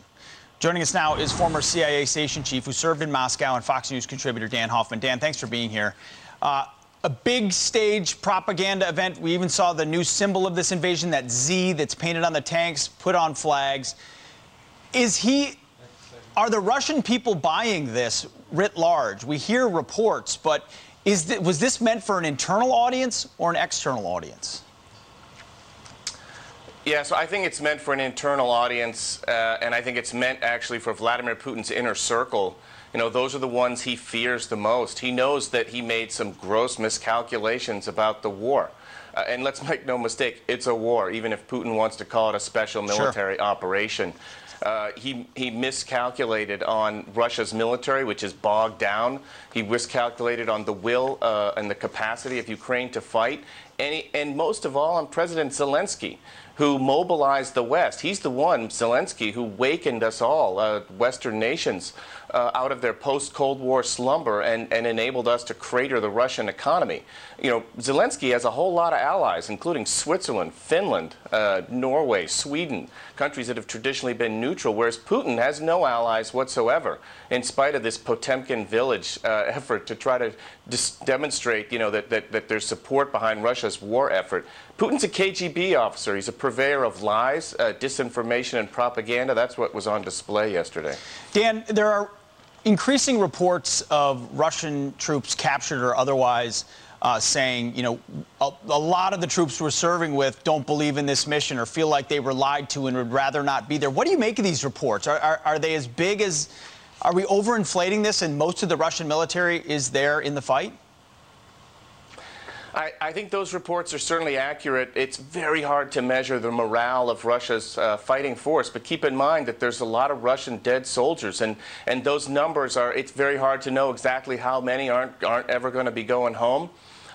Joining us now is former CIA station chief who served in Moscow and Fox News contributor Dan Hoffman. Dan, thanks for being here. Uh, a big stage propaganda event. We even saw the new symbol of this invasion, that Z that's painted on the tanks, put on flags. Is he, are the Russian people buying this writ large? We hear reports, but is th was this meant for an internal audience or an external audience? Yeah, so I think it's meant for an internal audience, uh, and I think it's meant actually for Vladimir Putin's inner circle. You know, those are the ones he fears the most. He knows that he made some gross miscalculations about the war. Uh, and let's [laughs] make no mistake, it's a war, even if Putin wants to call it a special military sure. operation. Uh, he, he miscalculated on Russia's military, which is bogged down. He miscalculated on the will uh, and the capacity of Ukraine to fight. And, he, and most of all on President Zelensky, who mobilized the West. He's the one, Zelensky, who wakened us all, uh, Western nations, uh, out of their post-Cold War slumber and, and enabled us to crater the Russian economy. You know, Zelensky has a whole lot of allies, including Switzerland, Finland, uh, Norway, Sweden, countries that have traditionally been neutral, whereas Putin has no allies whatsoever, in spite of this Potemkin village uh, [laughs] effort to try to demonstrate, you know, that, that, that there's support behind Russia's war effort. Putin's a KGB officer. He's a purveyor of lies, uh, disinformation, and propaganda. That's what was on display yesterday. Dan, there are increasing reports of Russian troops captured or otherwise uh, saying, you know, a, a, lot of the troops we're serving with don't believe in this mission or feel like they were lied to and would rather not be there. What do you make of these reports? Are, are, are they as big as, are we overinflating this and most of the Russian military is there in the fight? I, I, think those reports are certainly accurate. It's very hard to measure the morale of Russia's uh, fighting force, but keep in mind that there's a lot of Russian dead soldiers, and, and those numbers are, it's very hard to know exactly how many aren't, aren't ever going to be going home.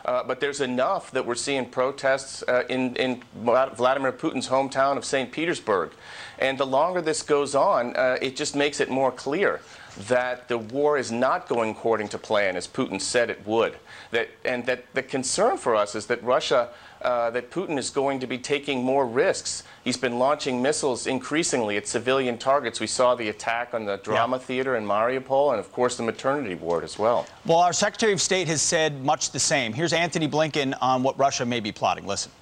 Uh, but there's enough that we're seeing protests uh, in, in Vladimir Putin's hometown of St. Petersburg. And the longer this goes on, uh, it just makes it more clear that the war is not going according to plan, as Putin said it would. That, and that the concern for us is that Russia, uh, that Putin is going to be taking more risks. He's been launching missiles increasingly at civilian targets. We saw the attack on the drama yeah. theater in Mariupol and, of course, the maternity ward as well. Well, our Secretary of State has said much the same. Here's Antony Blinken on what Russia may be plotting. Listen.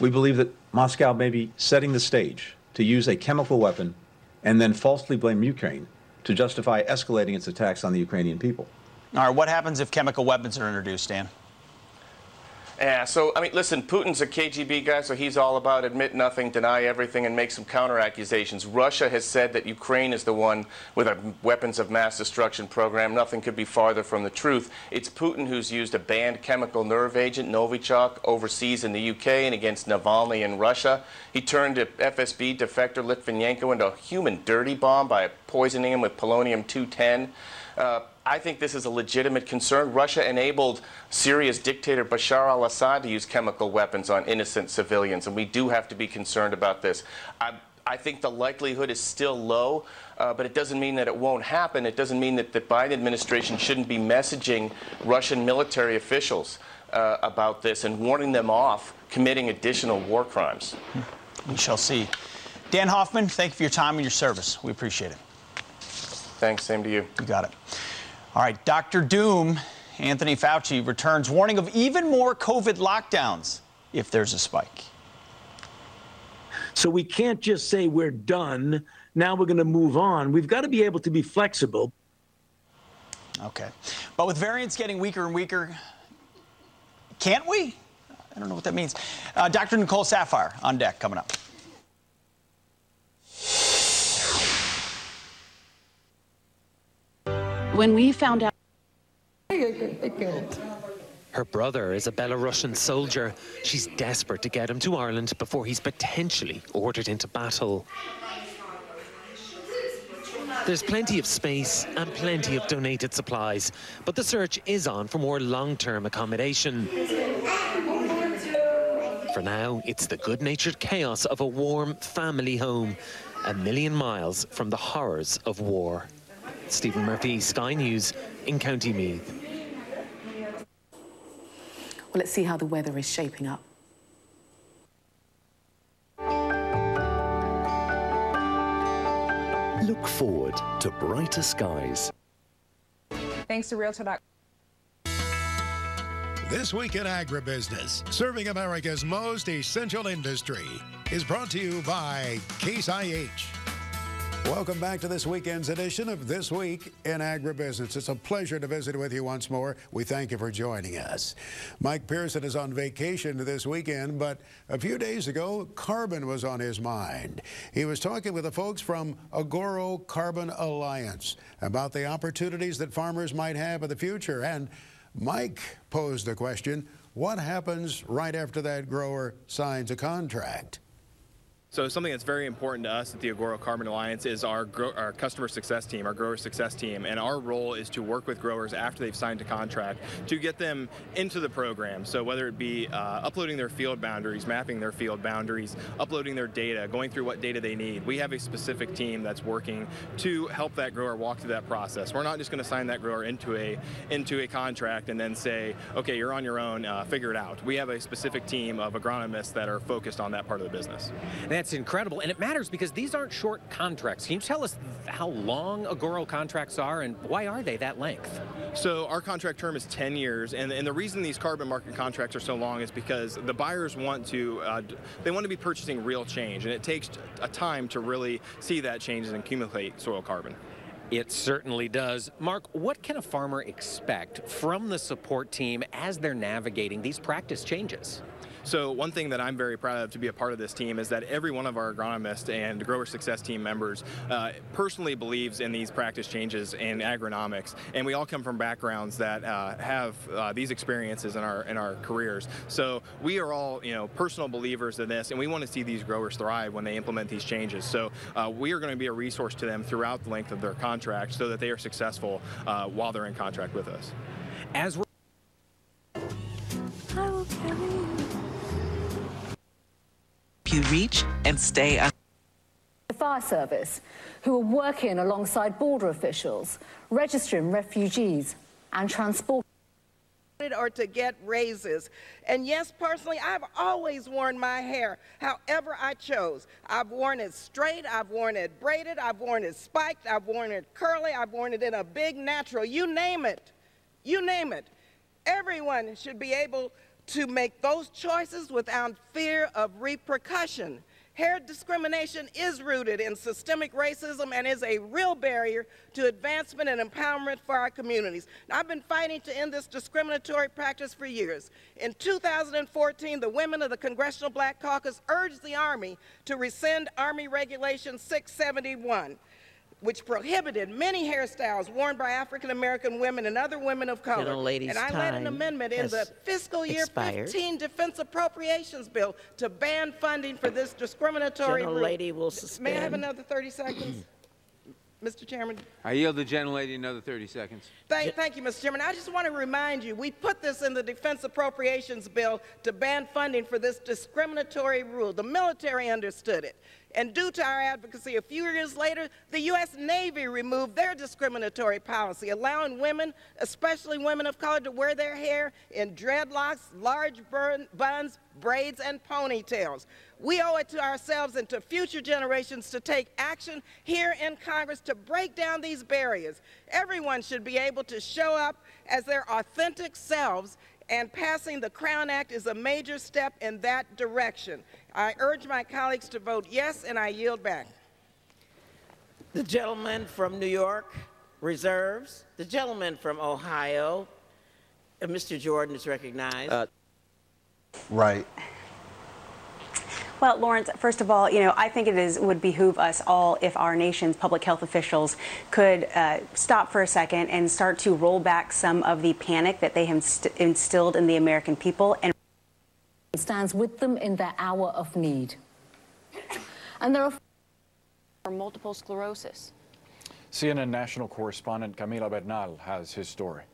We believe that Moscow may be setting the stage to use a chemical weapon and then falsely blame Ukraine to justify escalating its attacks on the Ukrainian people. All right, what happens if chemical weapons are introduced, Dan? Yeah, so, I mean, listen, Putin's a KGB guy, so he's all about admit nothing, deny everything, and make some counter accusations. Russia has said that Ukraine is the one with a weapons of mass destruction program. Nothing could be farther from the truth. It's Putin who's used a banned chemical nerve agent, Novichok, overseas in the UK and against Navalny in Russia. He turned FSB defector Litvinenko into a human dirty bomb by poisoning him with polonium 210. Uh, I think this is a legitimate concern. Russia enabled Syria's dictator Bashar al Assad to use chemical weapons on innocent civilians, and we do have to be concerned about this. I, I think the likelihood is still low, uh, but it doesn't mean that it won't happen. It doesn't mean that the Biden administration shouldn't be messaging Russian military officials uh, about this and warning them off committing additional war crimes. We shall see. Dan Hoffman, thank you for your time and your service. We appreciate it. Thanks, same to you. You got it. All right, Dr. Doom, Anthony Fauci returns, warning of even more COVID lockdowns if there's a spike. So we can't just say we're done. Now we're going to move on. We've got to be able to be flexible. Okay. But with variants getting weaker and weaker, can't we? I don't know what that means. Uh, Dr. Nicole Saphier on deck coming up. When we found out. Her brother is a Belarusian soldier. She's desperate to get him to Ireland before he's potentially ordered into battle. There's plenty of space and plenty of donated supplies, but the search is on for more long-term accommodation. For now, it's the good-natured chaos of a warm family home, a million miles from the horrors of war. Stephen Murphy, Sky News in County Meath. Well, let's see how the weather is shaping up. Look forward to brighter skies. Thanks to Realtor.com. This Week in Agribusiness, serving America's most essential industry, is brought to you by Case IH. Welcome back to this weekend's edition of This Week in Agribusiness. It's a pleasure to visit with you once more. We thank you for joining us. Mike Pearson is on vacation this weekend, but a few days ago, carbon was on his mind. He was talking with the folks from Agoro Carbon Alliance about the opportunities that farmers might have in the future. And Mike posed the question, what happens right after that grower signs a contract? So something that's very important to us at the Agoro Carbon Alliance is our, our customer success team, our grower success team, and our role is to work with growers after they've signed a contract to get them into the program. So whether it be uh, uploading their field boundaries, mapping their field boundaries, uploading their data, going through what data they need, we have a specific team that's working to help that grower walk through that process. We're not just going to sign that grower into a into a contract and then say, okay, you're on your own, uh, figure it out. We have a specific team of agronomists that are focused on that part of the business. That's incredible. And it matters because these aren't short contracts. Can you tell us how long Agoro contracts are and why are they that length? So our contract term is 10 years. And, and the reason these carbon market contracts are so long is because the buyers want to, uh, they want to be purchasing real change. And it takes a time to really see that change and accumulate soil carbon. It certainly does. Mark, what can a farmer expect from the support team as they're navigating these practice changes? So one thing that I'm very proud of to be a part of this team is that every one of our agronomists and grower success team members uh, personally believes in these practice changes in agronomics, and we all come from backgrounds that uh, have uh, these experiences in our in our careers. So we are all you know personal believers in this, and we want to see these growers thrive when they implement these changes. So uh, we are going to be a resource to them throughout the length of their contract, so that they are successful uh, while they're in contract with us. As we're you reach and stay on. The fire service, who are working alongside border officials, registering refugees and transport or to get raises. And yes, personally, I've always worn my hair however I chose. I've worn it straight, I've worn it braided, I've worn it spiked, I've worn it curly, I've worn it in a big natural, you name it. You name it. Everyone should be able to make those choices without fear of repercussion. Hair discrimination is rooted in systemic racism and is a real barrier to advancement and empowerment for our communities. Now, I've been fighting to end this discriminatory practice for years. In 2014, the women of the Congressional Black Caucus urged the Army to rescind Army Regulation 671 which prohibited many hairstyles worn by African American women and other women of color. and I led an amendment in the fiscal year expired. 15 Defense Appropriations Bill to ban funding for this discriminatory. Gentle lady will suspend. May I have another 30 seconds? [clears throat] Mr. Chairman. I yield the gentlelady another 30 seconds. Thank, thank, you, Mr. Chairman. I just want to remind you, we put this in the Defense Appropriations Bill to ban funding for this discriminatory rule. The military understood it. And due to our advocacy, a few years later, the U.S. Navy removed their discriminatory policy, allowing women, especially women of color, to wear their hair in dreadlocks, large buns, braids, and ponytails. We owe it to ourselves and to future generations to take action here in Congress to break down these barriers. Everyone should be able to show up as their authentic selves and passing the Crown Act is a major step in that direction. I urge my colleagues to vote yes, and I yield back. The gentleman from New York reserves. The gentleman from Ohio, uh, Mr. Jordan is recognized. Uh, right. Well, Lawrence, first of all, you know, I think it is would behoove us all if our nation's public health officials could uh, stop for a second and start to roll back some of the panic that they have instilled in the American people and stands with them in their hour of need. And there are multiple sclerosis. CNN national correspondent Camila Bernal has his story.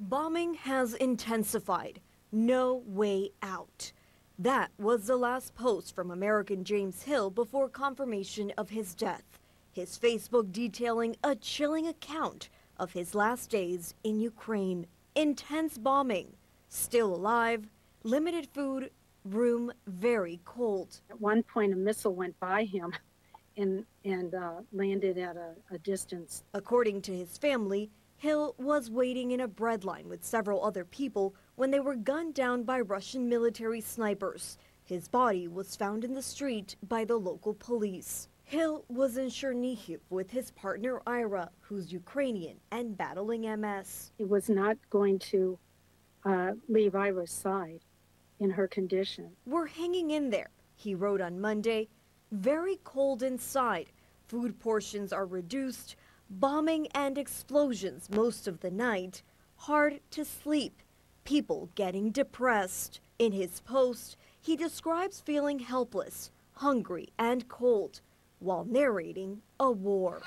Bombing has intensified. No way out. That was the last post from American James Hill before confirmation of his death. His Facebook detailing a chilling account of his last days in Ukraine. Intense bombing, still alive, limited food, room very cold. At one point, a missile went by him and, and uh, landed at a, a distance. According to his family, Hill was waiting in a breadline with several other people when they were gunned down by Russian military snipers. His body was found in the street by the local police. Hill was in Chernihiv with his partner Ira, who's Ukrainian and battling MS. He was not going to uh, leave Ira's side in her condition. We're hanging in there, he wrote on Monday. Very cold inside. Food portions are reduced. Bombing and explosions most of the night. Hard to sleep. People getting depressed. In his post, he describes feeling helpless, hungry, and cold while narrating a war.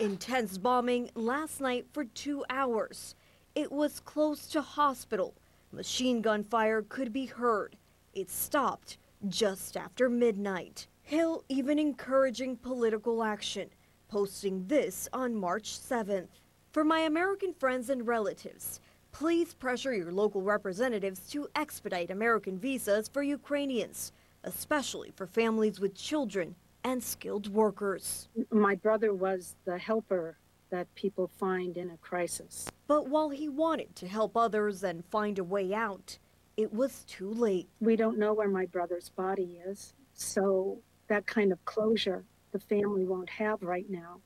Intense bombing last night for two hours. It was close to hospital. Machine gun fire could be heard. It stopped just after midnight. Hill even encouraging political action, posting this on March 7th. For my American friends and relatives, please pressure your local representatives to expedite American visas for Ukrainians, especially for families with children and skilled workers. My brother was the helper that people find in a crisis. But while he wanted to help others and find a way out, it was too late. We don't know where my brother's body is, so that kind of closure the family won't have right now.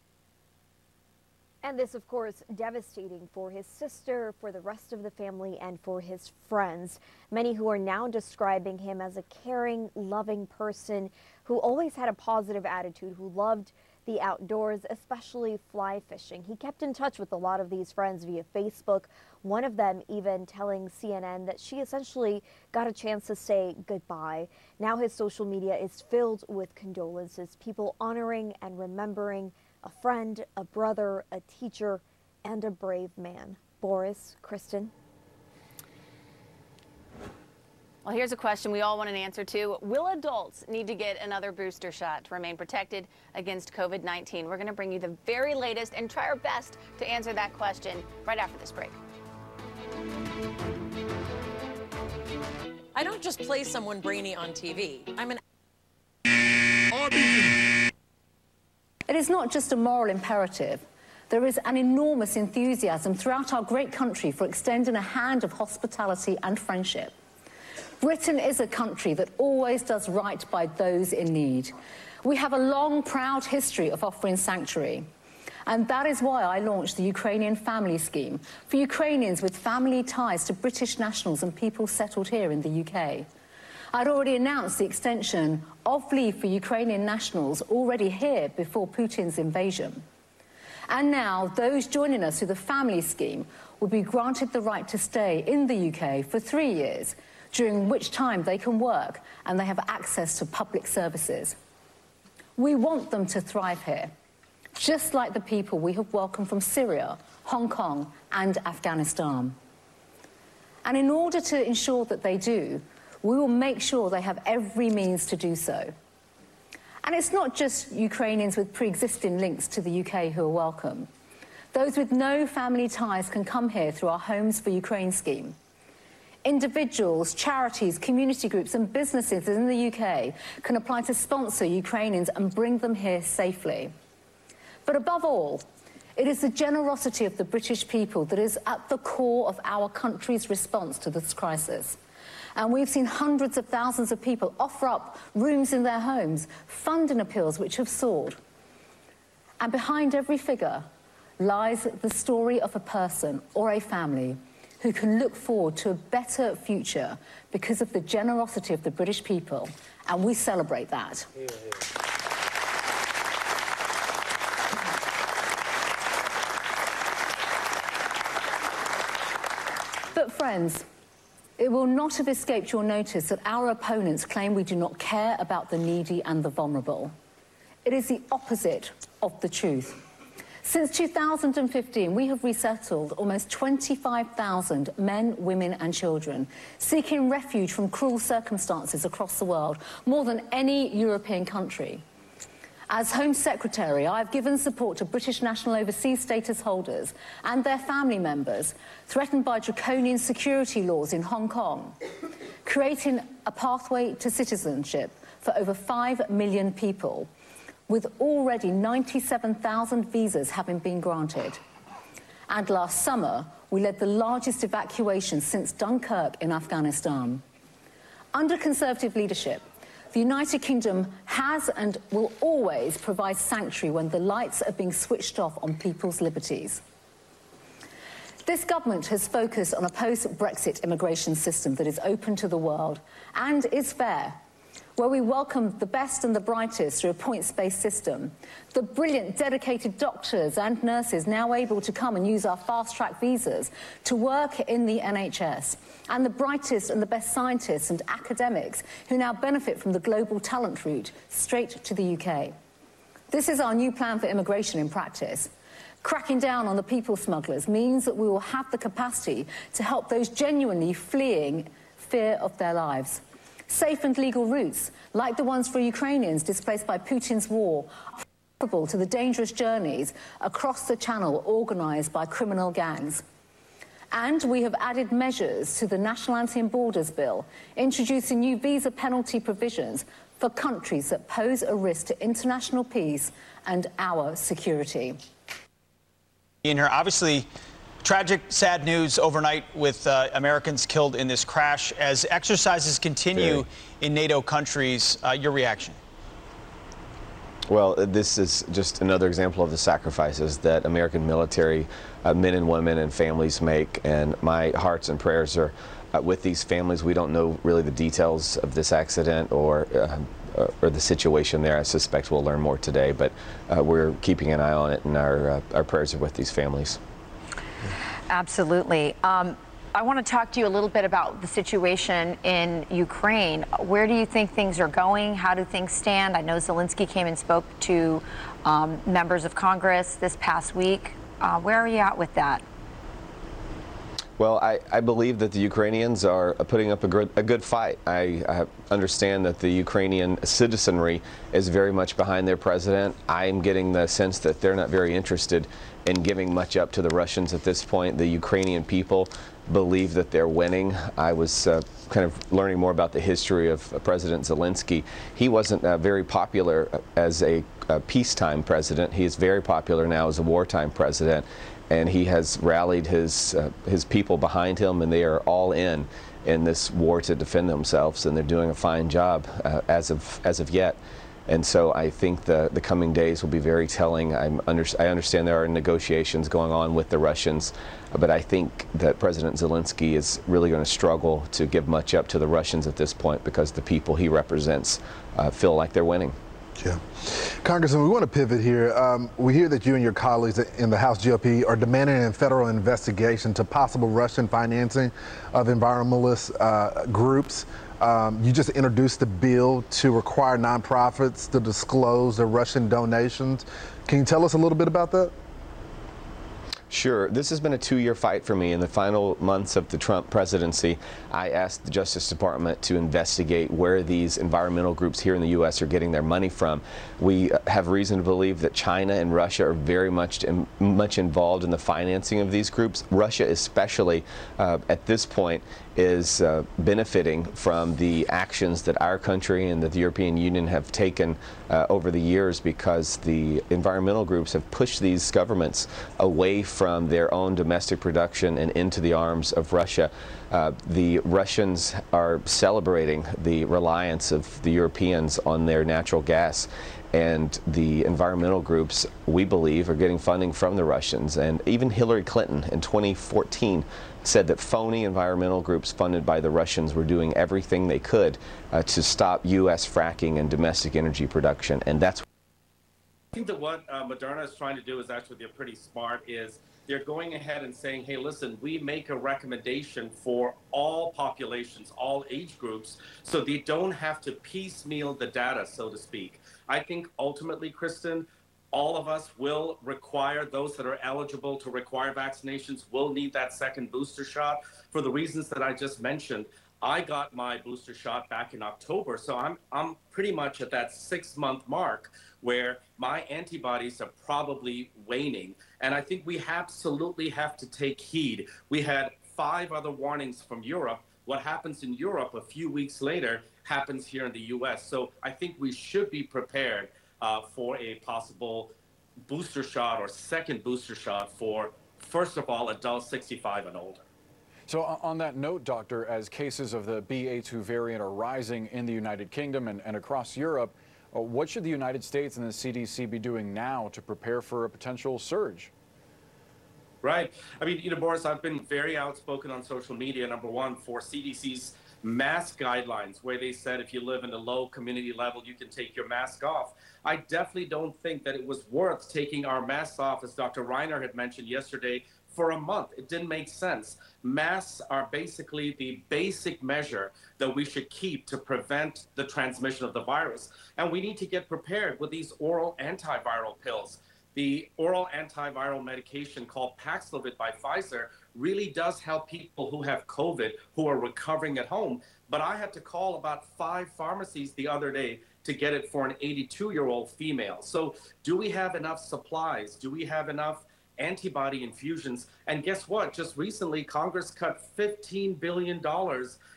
And this, of course, devastating for his sister, for the rest of the family, and for his friends. Many who are now describing him as a caring, loving person who always had a positive attitude, who loved the outdoors, especially fly fishing. He kept in touch with a lot of these friends via Facebook, one of them even telling CNN that she essentially got a chance to say goodbye. Now his social media is filled with condolences, people honoring and remembering a friend, a brother, a teacher, and a brave man. Boris, Kristen. Well, here's a question we all want an answer to. Will adults need to get another booster shot to remain protected against COVID 19? We're going to bring you the very latest and try our best to answer that question right after this break. I don't just play someone brainy on TV. I'm an. It is not just a moral imperative. There is an enormous enthusiasm throughout our great country for extending a hand of hospitality and friendship. Britain is a country that always does right by those in need. We have a long, proud history of offering sanctuary. And that is why I launched the Ukrainian Family Scheme for Ukrainians with family ties to British nationals and people settled here in the UK. I'd already announced the extension of leave for Ukrainian nationals already here before Putin's invasion. And now those joining us through the family scheme will be granted the right to stay in the UK for three years, during which time they can work and they have access to public services. We want them to thrive here, just like the people we have welcomed from Syria, Hong Kong, and Afghanistan. And in order to ensure that they do, we will make sure they have every means to do so. And it's not just Ukrainians with pre existing links to the UK who are welcome. Those with no family ties can come here through our Homes for Ukraine scheme. Individuals, charities, community groups, and businesses in the UK can apply to sponsor Ukrainians and bring them here safely. But above all, it is the generosity of the British people that is at the core of our country's response to this crisis. And we've seen hundreds of thousands of people offer up rooms in their homes, funding appeals which have soared. And behind every figure lies the story of a person or a family who can look forward to a better future because of the generosity of the British people. And we celebrate that. But friends, it will not have escaped your notice that our opponents claim we do not care about the needy and the vulnerable. It is the opposite of the truth. Since 2015, we have resettled almost 25,000 men, women, and children seeking refuge from cruel circumstances across the world, more than any European country. As Home Secretary, I have given support to British national overseas status holders and their family members threatened by draconian security laws in Hong Kong, creating a pathway to citizenship for over 5 million people, with already 97,000 visas having been granted. And last summer, we led the largest evacuation since Dunkirk in Afghanistan. Under Conservative leadership, the United Kingdom has and will always provide sanctuary when the lights are being switched off on people's liberties. This government has focused on a post-Brexit immigration system that is open to the world and is fair where we welcome the best and the brightest through a points-based system. The brilliant, dedicated doctors and nurses now able to come and use our fast-track visas to work in the NHS. And the brightest and the best scientists and academics who now benefit from the global talent route straight to the UK. This is our new plan for immigration in practice. Cracking down on the people smugglers means that we will have the capacity to help those genuinely fleeing fear of their lives. Safe and legal routes, like the ones for Ukrainians displaced by Putin's war, are to the dangerous journeys across the channel organised by criminal gangs. And we have added measures to the Nationality and Borders Bill, introducing new visa penalty provisions for countries that pose a risk to international peace and our security. In here, obviously, Tragic, sad news overnight with uh, Americans killed in this crash. As exercises continue in NATO countries, uh, your reaction? Well, this is just another example of the sacrifices that American military uh, men and women and families make, and my hearts and prayers are uh, with these families. We don't know really the details of this accident or uh, or the situation there. I suspect we'll learn more today, but uh, we're keeping an eye on it, and our uh, our prayers are with these families. Absolutely. Um, I want to talk to you a little bit about the situation in Ukraine. Where do you think things are going? How do things stand? I know Zelensky came and spoke to um, members of Congress this past week. Uh, where are you at with that? Well, I, I, believe that the Ukrainians are putting up a good, a good fight. I, I, understand that the Ukrainian citizenry is very much behind their president. I'm getting the sense that they're not very interested in giving much up to the Russians at this point. The Ukrainian people believe that they're winning. I was uh, kind of learning more about the history of uh, President Zelensky. He wasn't uh, very popular as a, a peacetime president. He is very popular now as a wartime president and he has rallied his uh, his people behind him, and they are all in in this war to defend themselves, and they're doing a fine job uh, as of as of yet. And so I think the the coming days will be very telling. I'm under, I understand there are negotiations going on with the Russians, but I think that President Zelensky is really going to struggle to give much up to the Russians at this point because the people he represents uh, feel like they're winning. Yeah. Congressman, we want to pivot here. Um, we hear that you and your colleagues in the House GOP are demanding a federal investigation to possible Russian financing of environmentalist uh, groups. Um, you just introduced the bill to require nonprofits to disclose their Russian donations. Can you tell us a little bit about that? Sure. This has been a two-year fight for me. In the final months of the Trump presidency, I asked the Justice Department to investigate where these environmental groups here in the U.S. are getting their money from. We uh, have reason to believe that China and Russia are very much much involved in the financing of these groups. Russia, especially uh, at this point, is uh, benefiting from the actions that our country and that the European Union have taken uh, over the years because the environmental groups have pushed these governments away from their own domestic production and into the arms of Russia. Uh, the Russians are celebrating the reliance of the Europeans on their natural gas and the environmental groups, we believe, are getting funding from the Russians. And even Hillary Clinton in 2014 said that phony environmental groups funded by the Russians were doing everything they could uh, to stop U.S. fracking and domestic energy production. And that's. I think that what uh, Moderna is trying to do is actually they're pretty smart. Is they're going ahead and saying, hey, listen, we make a recommendation for all populations, all age groups, so they don't have to piecemeal the data, so to speak. I think ultimately, Kristen, all of us will require those that are eligible to require vaccinations will need that second booster shot for the reasons that I just mentioned. I got my booster shot back in October, so I'm I'm pretty much at that 6-month mark where my antibodies are probably waning and I think we absolutely have to take heed. We had five other warnings from Europe. What happens in Europe a few weeks later happens here in the US. So I think we should be prepared uh, for a possible booster shot or second booster shot for, first of all, adults 65 and older. So on that note, doctor, as cases of the BA2 variant are rising in the United Kingdom and, and across Europe, uh, what should the United States and the CDC be doing now to prepare for a potential surge? Right. I mean, you know, Boris, I've been very outspoken on social media, number one, for CDC's mask guidelines, where they said if you live in a low community level, you can take your mask off. I definitely don't think that it was worth taking our masks off, as Dr. Reiner had mentioned yesterday, for a month. It didn't make sense. Masks are basically the basic measure that we should keep to prevent the transmission of the virus. And we need to get prepared with these oral antiviral pills. The oral antiviral medication called Paxlovid by Pfizer really does help people who have COVID who are recovering at home. But I had to call about five pharmacies the other day to get it for an 82 year old female. So, do we have enough supplies? Do we have enough antibody infusions? And guess what? Just recently, Congress cut $15 billion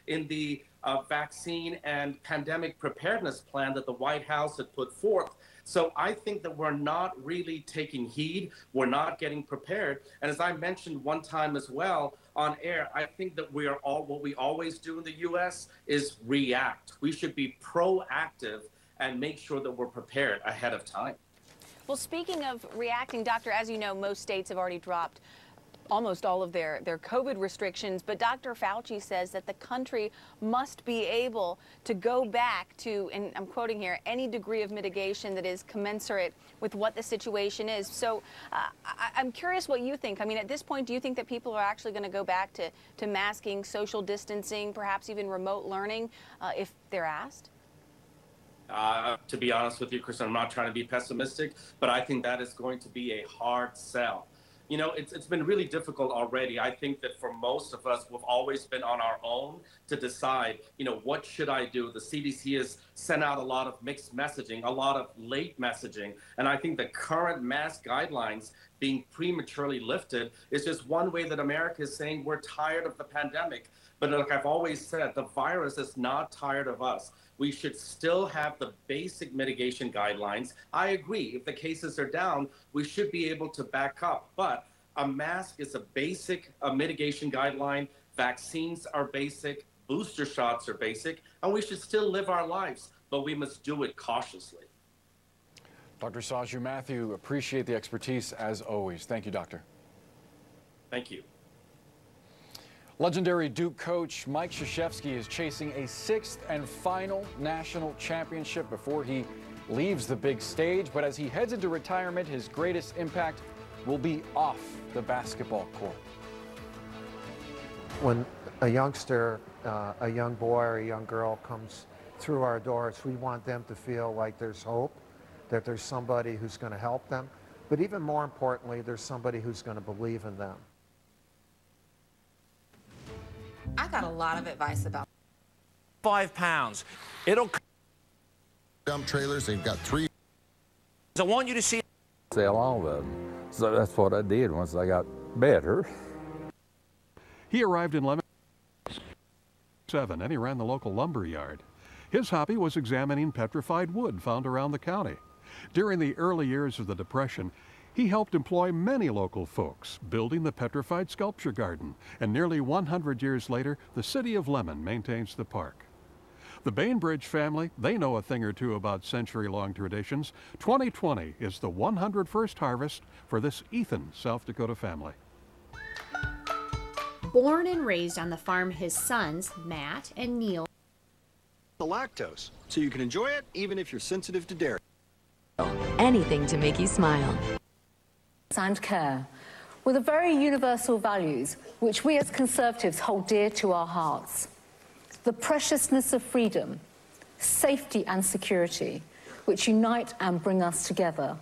in the uh, vaccine and pandemic preparedness plan that the White House had put forth. So I think that we're not really taking heed. We're not getting prepared. And as I mentioned one time as well on air, I think that we are all what we always do in the U.S. is react. We should be proactive and make sure that we're prepared ahead of time. Well, speaking of reacting, Doctor, as you know, most states have already dropped almost all of their, their COVID restrictions, but Dr. Fauci says that the country must be able to go back to, and I'm quoting here, any degree of mitigation that is commensurate with what the situation is. So uh, I, am curious what you think. I mean, at this point, do you think that people are actually going to go back to, to masking, social distancing, perhaps even remote learning uh, if they're asked? Uh, to be honest with you, Kristen, I'm not trying to be pessimistic, but I think that is going to be a hard sell you know, it's, it's been really difficult already. I think that for most of us, we've always been on our own to decide, you know, what should I do? The CDC has sent out a lot of mixed messaging, a lot of late messaging. And I think the current mask guidelines being prematurely lifted is just one way that America is saying we're tired of the pandemic. But like I've always said, the virus is not tired of us. We should still have the basic mitigation guidelines. I agree. If the cases are down, we should be able to back up. But a mask is a basic a mitigation guideline. Vaccines are basic. Booster shots are basic. And we should still live our lives, but we must do it cautiously. Dr. Saju Mathew, appreciate the expertise as always. Thank you, Doctor. Thank you. Legendary Duke coach Mike Krzyzewski is chasing a sixth and final national championship before he leaves the big stage. But as he heads into retirement, his greatest impact will be off the basketball court. When a youngster, uh, a young boy or a young girl comes through our doors, we want them to feel like there's hope, that there's somebody who's going to help them. But even more importantly, there's somebody who's going to believe in them. I got a lot of advice about five pounds. It'll dump trailers. They've got three. I want you to see. Sell all of them. So that's what I did once I got better. He arrived in Lemmon seven and he ran the local lumber yard. His hobby was examining petrified wood found around the county. During the early years of the Depression, he helped employ many local folks, building the Petrified Sculpture Garden, and nearly 100 years later, the city of Lemmon maintains the park. The Bainbridge family, they know a thing or two about century-long traditions. 2020 is the 101st harvest for this Ethan, South Dakota family. Born and raised on the farm his sons, Matt and Neil. The lactose, so you can enjoy it even if you're sensitive to dairy. Anything to make you smile and care were the very universal values which we as Conservatives hold dear to our hearts. The preciousness of freedom, safety and security, which unite and bring us together.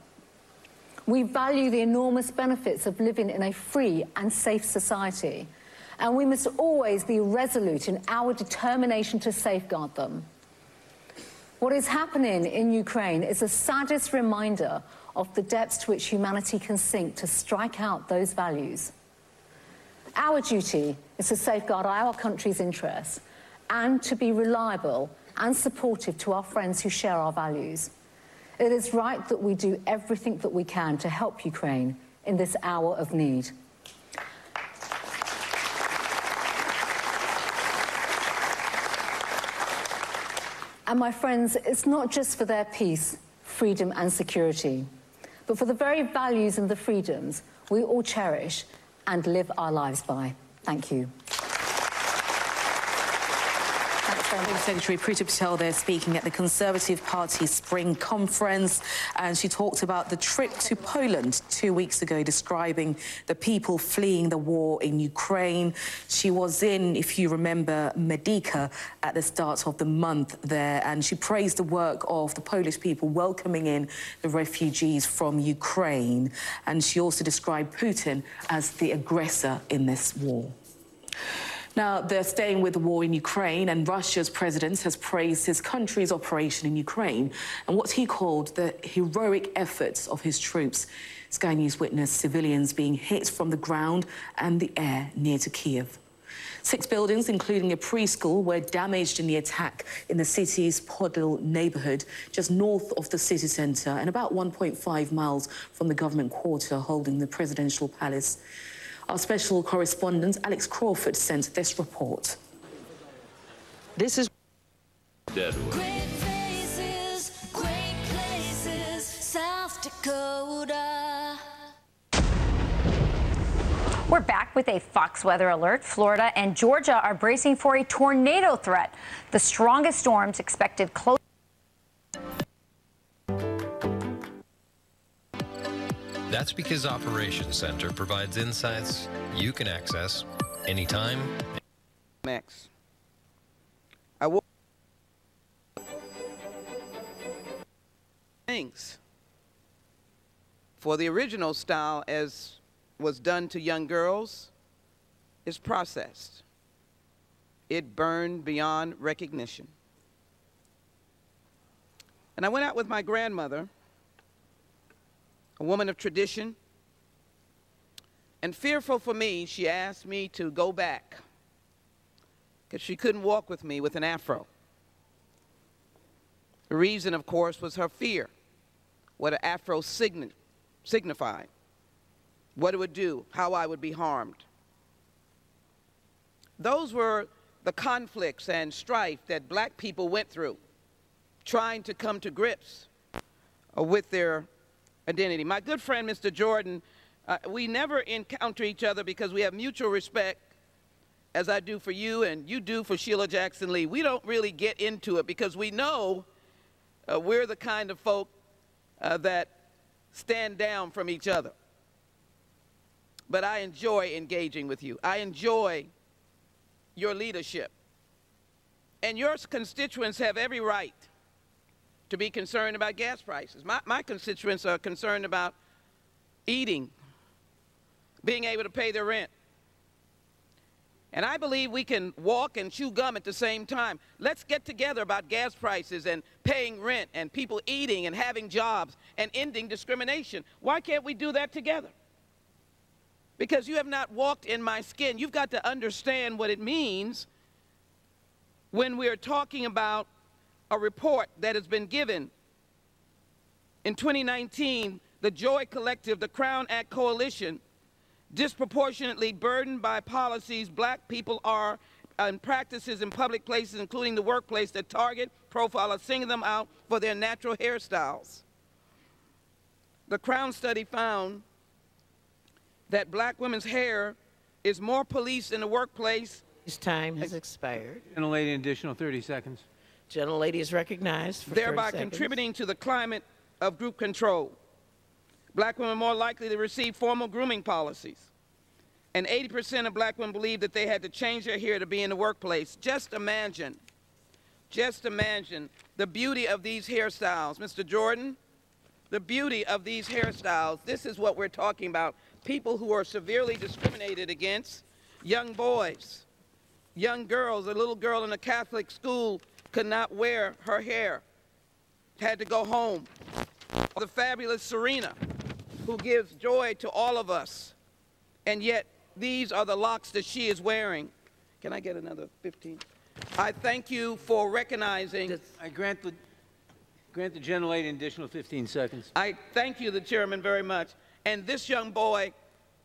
We value the enormous benefits of living in a free and safe society, and we must always be resolute in our determination to safeguard them. What is happening in Ukraine is the saddest reminder of the depths to which humanity can sink to strike out those values. Our duty is to safeguard our country's interests and to be reliable and supportive to our friends who share our values. It is right that we do everything that we can to help Ukraine in this hour of need. And my friends, it's not just for their peace, freedom and security but for the very values and the freedoms we all cherish and live our lives by. Thank you. Home Secretary Priti Patel there speaking at the Conservative Party Spring Conference, and she talked about the trip to Poland two weeks ago, describing the people fleeing the war in Ukraine. She was in, if you remember, Medyka at the start of the month there, and she praised the work of the Polish people welcoming in the refugees from Ukraine. And she also described Putin as the aggressor in this war. Now, they're staying with the war in Ukraine, and Russia's president has praised his country's operation in Ukraine and what he called the heroic efforts of his troops. Sky News witnessed civilians being hit from the ground and the air near to Kiev. Six buildings, including a preschool, were damaged in the attack in the city's Podil neighborhood, just north of the city centre and about 1.5 miles from the government quarter holding the presidential palace. Our special correspondent, Alex Crawford, sent this report. This is Deadwood. Great great places, South Dakota. We're back with a Fox weather alert. Florida and Georgia are bracing for a tornado threat. The strongest storms expected close. That's because Operations Center provides insights you can access anytime. Max. I will things for the original style as was done to young girls is processed. It burned beyond recognition. And I went out with my grandmother, a woman of tradition, and fearful for me, she asked me to go back because she couldn't walk with me with an afro. The reason, of course, was her fear, what an afro signi signified what it would do, how I would be harmed. Those were the conflicts and strife that black people went through trying to come to grips uh, with their identity. My good friend, Mr. Jordan, uh, we never encounter each other because we have mutual respect, as I do for you and you do for Sheila Jackson Lee. We don't really get into it because we know uh, we're the kind of folk uh, that stand down from each other but I enjoy engaging with you. I enjoy your leadership. And your constituents have every right to be concerned about gas prices. My, my constituents are concerned about eating, being able to pay their rent. And I believe we can walk and chew gum at the same time. Let's get together about gas prices and paying rent and people eating and having jobs and ending discrimination. Why can't we do that together? because you have not walked in my skin. You've got to understand what it means when we are talking about a report that has been given. In 2019, the Joy Collective, the Crown Act Coalition, disproportionately burdened by policies black people are and practices in public places, including the workplace, that target, profile, or single them out for their natural hairstyles. The Crown study found that black women's hair is more policed in the workplace. His time has expired. Gentlelady, an additional 30 seconds. Gentlelady is recognized for Thereby contributing to the climate of group control. Black women are more likely to receive formal grooming policies. And 80% of black women believe that they had to change their hair to be in the workplace. Just imagine, just imagine the beauty of these hairstyles. Mr. Jordan, the beauty of these hairstyles. This is what we're talking about people who are severely discriminated against, young boys, young girls. A little girl in a Catholic school could not wear her hair, had to go home. The fabulous Serena, who gives joy to all of us, and yet these are the locks that she is wearing. Can I get another 15? I thank you for recognizing. I grant the, grant the gentlelady an additional 15 seconds. I thank you, the chairman, very much. And this young boy,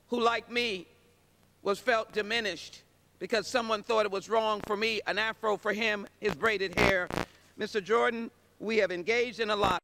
who like me, was felt diminished because someone thought it was wrong for me, an afro for him, his braided hair. Mr. Jordan, we have engaged in a lot.